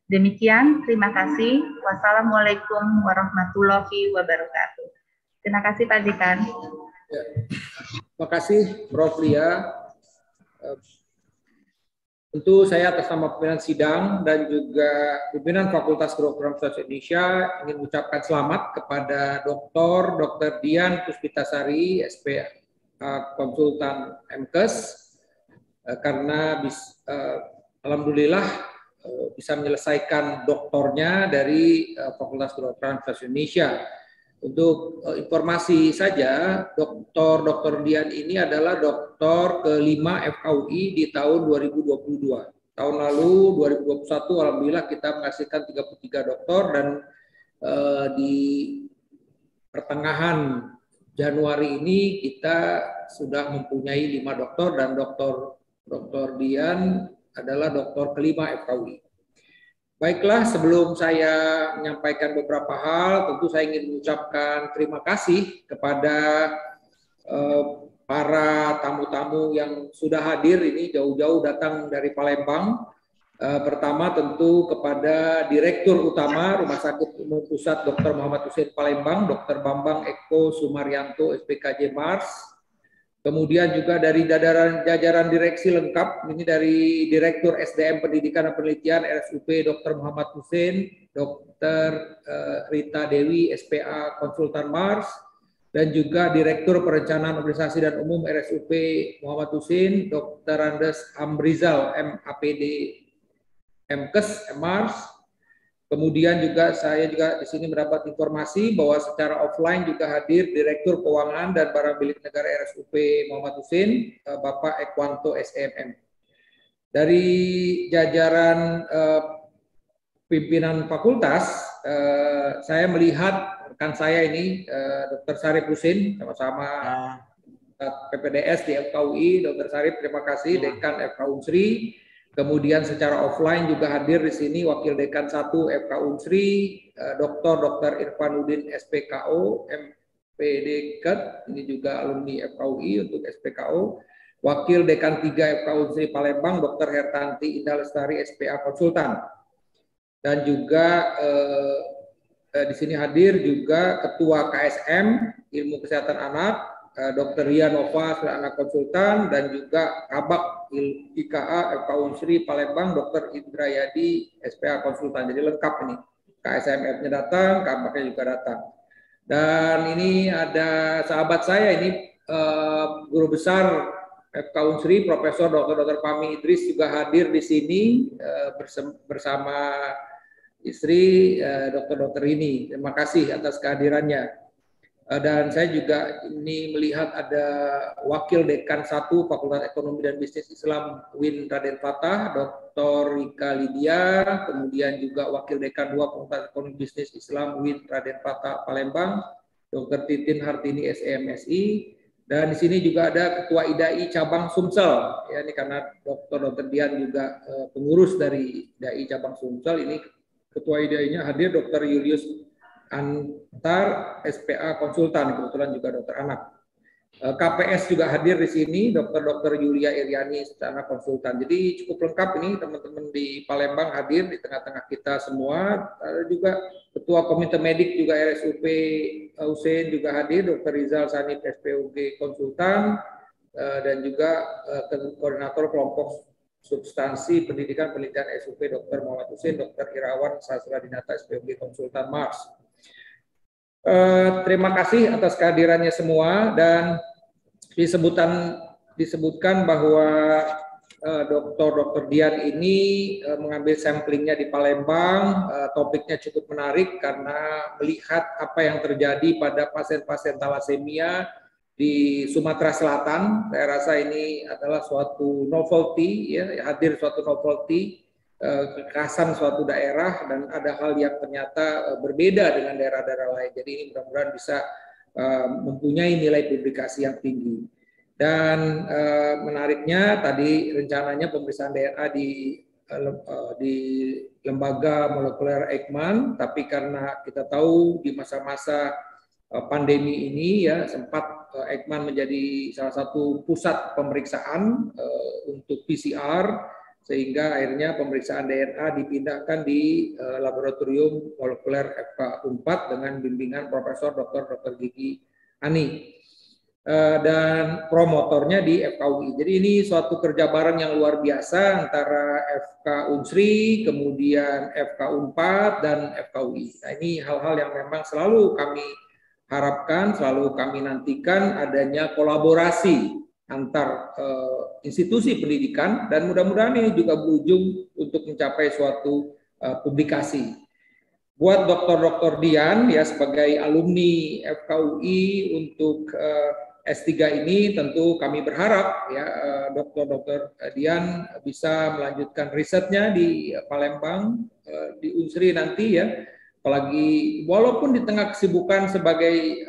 S3: Demikian, terima kasih. Wassalamualaikum warahmatullahi wabarakatuh. Terima kasih Pak Dekan.
S2: Ya. Terima kasih Prof. Lia Tentu saya atas nama pimpinan sidang dan juga pimpinan Fakultas Kedokteran Universitas Indonesia ingin mengucapkan selamat kepada Dr. Dr. Dian Puspitasari, SP Konsultan MKes, eh, karena bis, eh, alhamdulillah eh, bisa menyelesaikan doktornya dari Fakultas Kedokteran Indonesia. Untuk informasi saja, Dr. Dr. Dian ini adalah doktor kelima FKUI di tahun 2022. Tahun lalu 2021 alhamdulillah kita menghasilkan 33 doktor dan eh, di pertengahan Januari ini kita sudah mempunyai lima doktor dan doktor Dr. Dian adalah doktor kelima FKUI. Baiklah, sebelum saya menyampaikan beberapa hal, tentu saya ingin mengucapkan terima kasih kepada eh, para tamu-tamu yang sudah hadir ini jauh-jauh datang dari Palembang. Eh, pertama tentu kepada Direktur Utama Rumah Sakit Umum Pusat Dr. Muhammad Hussein Palembang, Dr. Bambang Eko Sumaryanto, SPKJ Mars, Kemudian juga dari jajaran, jajaran direksi lengkap, ini dari Direktur SDM Pendidikan dan Penelitian RSUP Dr. Muhammad Hussein, Dr. Eh, Rita Dewi, SPA Konsultan Mars, dan juga Direktur Perencanaan Organisasi dan Umum RSUP Muhammad Hussein, Dr. Andes Amrizal, MAPD MKes, Mars, Kemudian juga saya juga di sini mendapat informasi bahwa secara offline juga hadir Direktur Keuangan dan Barang Milik Negara RSUP Muhammad Husin, eh, Bapak Ekwanto SMM. Dari jajaran eh, pimpinan fakultas, eh, saya melihat rekan saya ini, eh, Dr. Sarif Husin, sama-sama PPDS di FKUI, Dr. Sarif, terima kasih, Dekan FK Unsri, Kemudian secara offline juga hadir di sini Wakil Dekan 1 FK Unsri, eh, Dr. Dr. Irfanuddin SPKO, MPD KET, ini juga alumni FKUI untuk SPKO. Wakil Dekan 3 FK Unsri Palembang, Dr. Hertanti Indah Lestari, SPA Konsultan. Dan juga eh, eh, di sini hadir juga Ketua KSM Ilmu Kesehatan Anak, Dr. Ria Nova anak konsultan dan juga Kabak IKA FK Unsri Palembang Dr. Indrayadi SPA konsultan. Jadi lengkap ini. KSMF-nya datang, Kabaknya juga datang. Dan ini ada sahabat saya ini uh, guru besar FK Unsri Profesor Dr. Dr. Pami Idris juga hadir di sini uh, bersama istri Dr. Dr. ini. Terima kasih atas kehadirannya. Eh, dan saya juga ini melihat ada Wakil Dekan 1 Fakultas Ekonomi dan Bisnis Islam Win Raden Fatah, Dr. Rika Lydia, kemudian juga Wakil Dekan 2 Fakultas Ekonomi Bisnis Islam Win Raden Fatah Palembang, Dr. Titin Hartini SEMSI, dan di sini juga ada Ketua IDAI Cabang Sumsel, ya ini karena Dr. Dr. Dian juga uh, pengurus dari IDAI Cabang Sumsel, ini Ketua IDAI-nya hadir Dr. Julius antar SPA konsultan kebetulan juga dokter anak. Eh, KPS juga hadir di sini, dokter-dokter Yulia Iriani secara konsultan. Jadi cukup lengkap ini teman-teman di Palembang hadir di tengah-tengah kita semua. Ada juga Ketua Komite Medik juga RSUP Hussein juga hadir, Dr. Rizal Sanif SPUG konsultan, eh, dan juga eh, koordinator kelompok substansi pendidikan penelitian SUP Dr. Muhammad Hussein, Dr. Irawan Sastra Dinata SPUG konsultan Mars. Eh, terima kasih atas kehadirannya semua dan disebutan disebutkan bahwa uh, Dr. Dr. Dian ini uh, mengambil samplingnya di Palembang. Topiknya cukup menarik karena melihat apa yang terjadi pada pasien-pasien talasemia di Sumatera Selatan. Saya rasa ini adalah suatu novelty, ya, hadir suatu novelty Eh, kekhasan suatu daerah dan ada hal yang ternyata eh, berbeda dengan daerah-daerah lain. Jadi ini mudah-mudahan bisa eh, mempunyai nilai publikasi yang tinggi. Dan menariknya tadi rencananya pemeriksaan DNA di di lembaga molekuler Eijkman, tapi karena kita tahu di masa-masa pandemi ini ya sempat Eijkman menjadi salah satu pusat pemeriksaan untuk PCR sehingga akhirnya pemeriksaan DNA dipindahkan di uh, laboratorium molekuler FK 4 dengan bimbingan Profesor Dr. Dr. Gigi Ani. eh, dan promotornya di FKUI. Jadi ini suatu kerja bareng yang luar biasa antara FK Unsri, kemudian FK Unpad dan FKUI. Nah ini hal-hal yang memang selalu kami harapkan, selalu kami nantikan adanya kolaborasi antar uh, institusi pendidikan dan mudah-mudahan ini juga berujung untuk mencapai suatu uh, publikasi. Buat dokter-dokter Dian ya sebagai alumni FKUI untuk uh, S3 ini tentu kami berharap ya dokter-dokter Dian bisa melanjutkan risetnya di Palembang di Unsri nanti ya apalagi walaupun di tengah kesibukan sebagai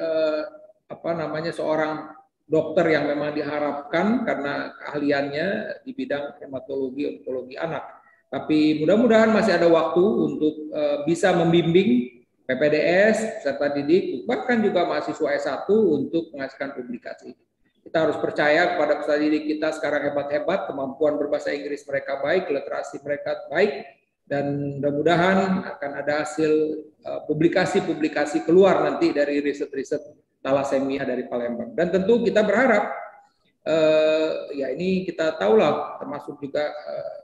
S2: apa namanya seorang dokter yang memang diharapkan karena keahliannya di bidang hematologi onkologi anak. Tapi mudah-mudahan masih ada waktu untuk uh, bisa membimbing PPDS, serta didik, bahkan juga mahasiswa S1 untuk menghasilkan publikasi. Kita harus percaya kepada peserta didik kita sekarang hebat-hebat, kemampuan berbahasa Inggris mereka baik, literasi mereka baik, dan mudah-mudahan akan ada hasil eh, publikasi-publikasi keluar nanti dari riset-riset talasemia dari Palembang. Dan tentu kita berharap eh, ya ini kita tahulah termasuk juga eh,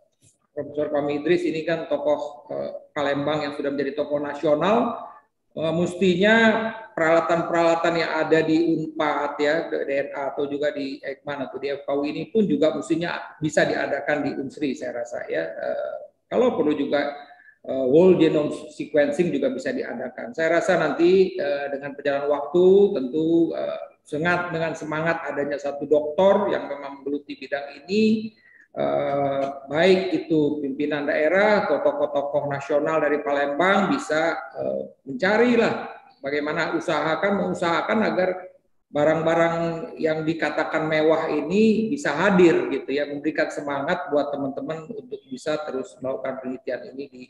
S2: Profesor Pami Idris ini kan tokoh eh, Palembang yang sudah menjadi tokoh nasional. Eh, mestinya peralatan-peralatan yang ada di Unpad ya DNA atau juga di Ekman atau di FKU ini pun juga mestinya bisa diadakan di Unsri saya rasa ya. Eh, kalau perlu juga uh, whole genome sequencing juga bisa diadakan. Saya rasa nanti uh, dengan perjalanan waktu tentu uh, dengan semangat adanya satu doktor yang memang menggeluti bidang ini baik itu pimpinan daerah atau tokoh-tokoh nasional dari Palembang bisa uh, mencarilah bagaimana usahakan mengusahakan agar barang-barang yang dikatakan mewah ini bisa hadir gitu ya memberikan semangat buat teman-teman untuk bisa terus melakukan penelitian ini di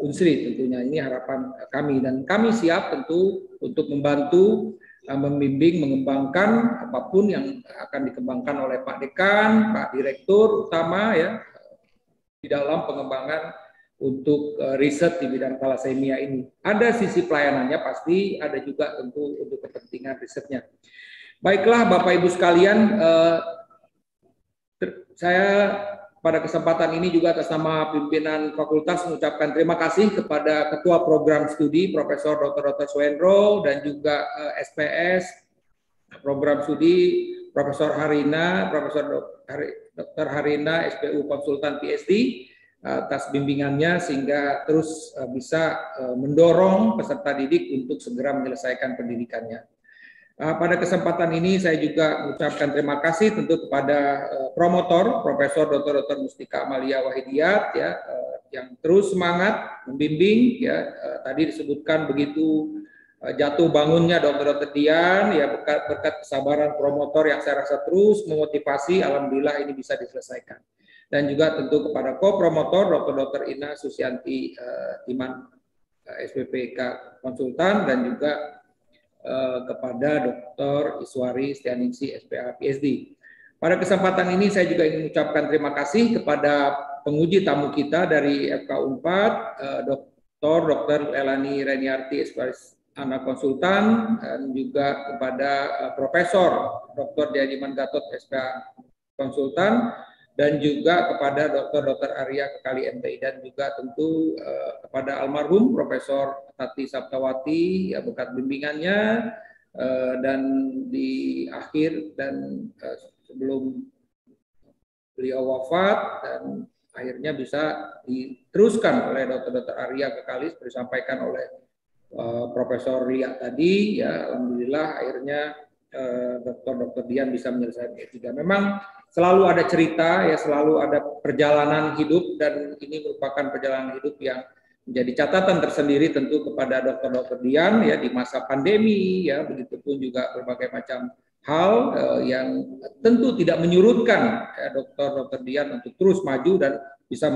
S2: Unsri tentunya ini harapan kami dan kami siap tentu untuk membantu uh, membimbing mengembangkan apa pun yang akan dikembangkan oleh Pak Dekan, Pak Direktur utama ya di dalam pengembangan untuk uh, riset di bidang thalassemia ini. Ada sisi pelayanannya pasti, ada juga tentu untuk kepentingan risetnya. Baiklah Bapak Ibu sekalian, uh, saya pada kesempatan ini juga atas nama pimpinan fakultas mengucapkan terima kasih kepada Ketua Program Studi Profesor Dr. Dr. Swendro dan juga uh, eh, SPS Program Studi Profesor Harina, Profesor Dr. Harina SPU Konsultan PhD atas bimbingannya sehingga terus uh, bisa uh, mendorong peserta didik untuk segera menyelesaikan pendidikannya. Uh, pada kesempatan ini saya juga mengucapkan terima kasih tentu kepada uh, promotor Profesor Dr. Dr. Mustika Amalia Wahidiat ya uh, yang terus semangat membimbing ya tadi disebutkan begitu uh, jatuh bangunnya Dr. Dr. Dian ya berkat, berkat kesabaran promotor yang saya rasa terus memotivasi alhamdulillah ini bisa diselesaikan. Dan juga tentu kepada ko-promotor Dr. Dr. Ina Susianti uh, Iman SPPK konsultan dan juga Eh, kepada Dr. Iswari Stianingsi SPA PhD. Pada kesempatan ini saya juga ingin mengucapkan terima kasih kepada penguji tamu kita dari FK Unpad, eh, Dr. Dr. Elani Reniarti anak konsultan dan juga kepada eh, Profesor Dr. Diadiman Gatot SPA konsultan dan juga kepada Dr. Arya Kekali MTI dan juga tentu uh, kepada almarhum Profesor Tati Saptawati ya berkat bimbingannya uh, dan di akhir dan uh, sebelum beliau wafat dan akhirnya bisa diteruskan oleh. Dr. Arya Kekali seperti disampaikan oleh uh, Profesor Ria tadi ya alhamdulillah akhirnya. Dr. Dian bisa menyelesaikan S3. Memang selalu ada cerita ya selalu ada perjalanan hidup dan ini merupakan perjalanan hidup yang menjadi catatan tersendiri tentu kepada dokter-dokter Dian ya di masa pandemi ya begitupun juga berbagai macam hal eh, yang tentu tidak menyurutkan ya, dokter-dokter Dian untuk terus maju dan bisa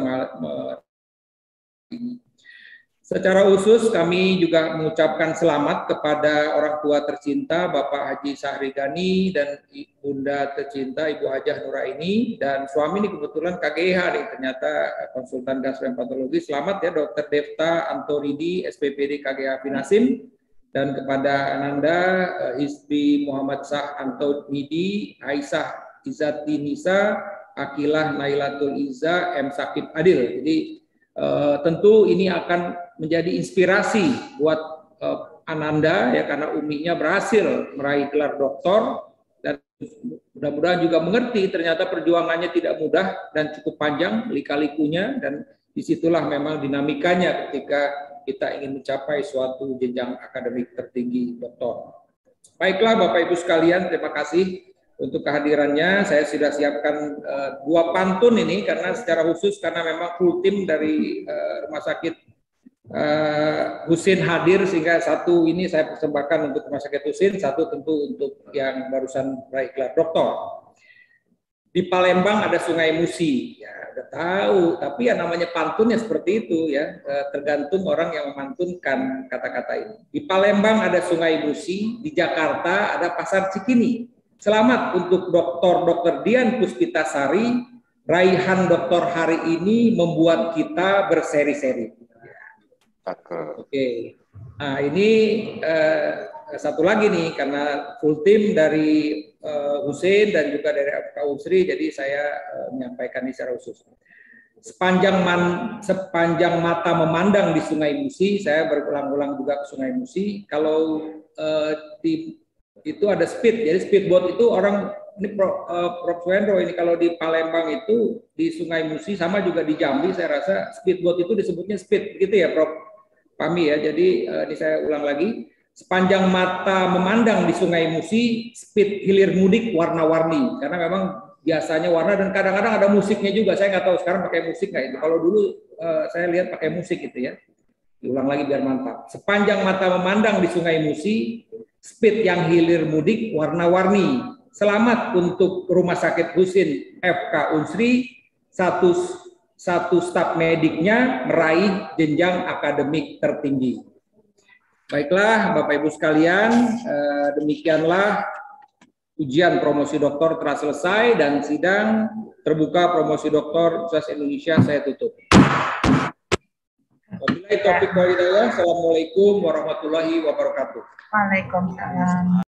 S2: Secara khusus kami juga mengucapkan selamat kepada orang tua tercinta Bapak Haji Sahri Gani dan Bunda tercinta Ibu Hajah Nuraini. Dan suami ini kebetulan KGH nih ternyata konsultan gastroenterologi. Selamat ya Dokter Devta Antoridi SPPD KGH Finasim dan kepada Ananda uh, Isbi Muhammad Sah Antonidi Aisyah Izati Nisa Akilah Nailatul Iza M Sakib Adil. Jadi uh, tentu ini akan menjadi inspirasi buat uh, Ananda ya karena uminya berhasil meraih gelar doktor dan mudah-mudahan juga mengerti ternyata perjuangannya tidak mudah dan cukup panjang lika-likunya dan di situlah memang dinamikanya ketika kita ingin mencapai suatu jenjang akademik tertinggi doktor. Baiklah Bapak Ibu sekalian, terima kasih untuk kehadirannya. Saya sudah siapkan uh, dua pantun ini karena secara khusus karena memang full tim dari uh, Rumah Sakit uh, Husin hadir sehingga satu ini saya persembahkan untuk Rumah Sakit Husin, satu tentu untuk yang barusan meraih gelar doktor. Di Palembang ada Sungai Musi, ya udah tahu. Tapi ya namanya pantunnya seperti itu ya, eh, tergantung orang yang memantunkan kata-kata ini. Di Palembang ada Sungai Musi, di Jakarta ada Pasar Cikini. Selamat untuk Dr. Dr. Dian Puspitasari, raihan doktor hari ini membuat kita berseri-seri. Oke. Nah, ini eh, satu lagi nih karena full tim dari uh, Husin dan juga dari FK Unsri, jadi saya uh, menyampaikan ini secara khusus. Sepanjang man, sepanjang mata memandang di Sungai Musi, saya berulang-ulang juga ke Sungai Musi. Kalau uh, di itu ada speed, jadi speedboat itu orang ini Prof, uh, Prof. Wendro ini kalau di Palembang itu di Sungai Musi sama juga di Jambi, saya rasa speedboat itu disebutnya speed, begitu ya Prof. Pami ya. Jadi uh, ini saya ulang lagi sepanjang mata memandang di Sungai Musi, speed hilir mudik warna-warni. Karena memang biasanya warna dan kadang-kadang ada musiknya juga. Saya nggak tahu sekarang pakai musik nggak itu. Kalau dulu uh, saya lihat pakai musik gitu ya. Diulang lagi biar mantap. Sepanjang mata memandang di Sungai Musi, speed yang hilir mudik warna-warni. Selamat untuk Rumah Sakit Husin FK Unsri, satu satu staf mediknya meraih jenjang akademik tertinggi. Baiklah, Bapak Ibu sekalian, eh, demikianlah ujian promosi doktor telah selesai dan sidang terbuka promosi doktor Universitas Indonesia saya tutup. Wabillahi. Assalamualaikum warahmatullahi wabarakatuh.
S3: Waalaikumsalam.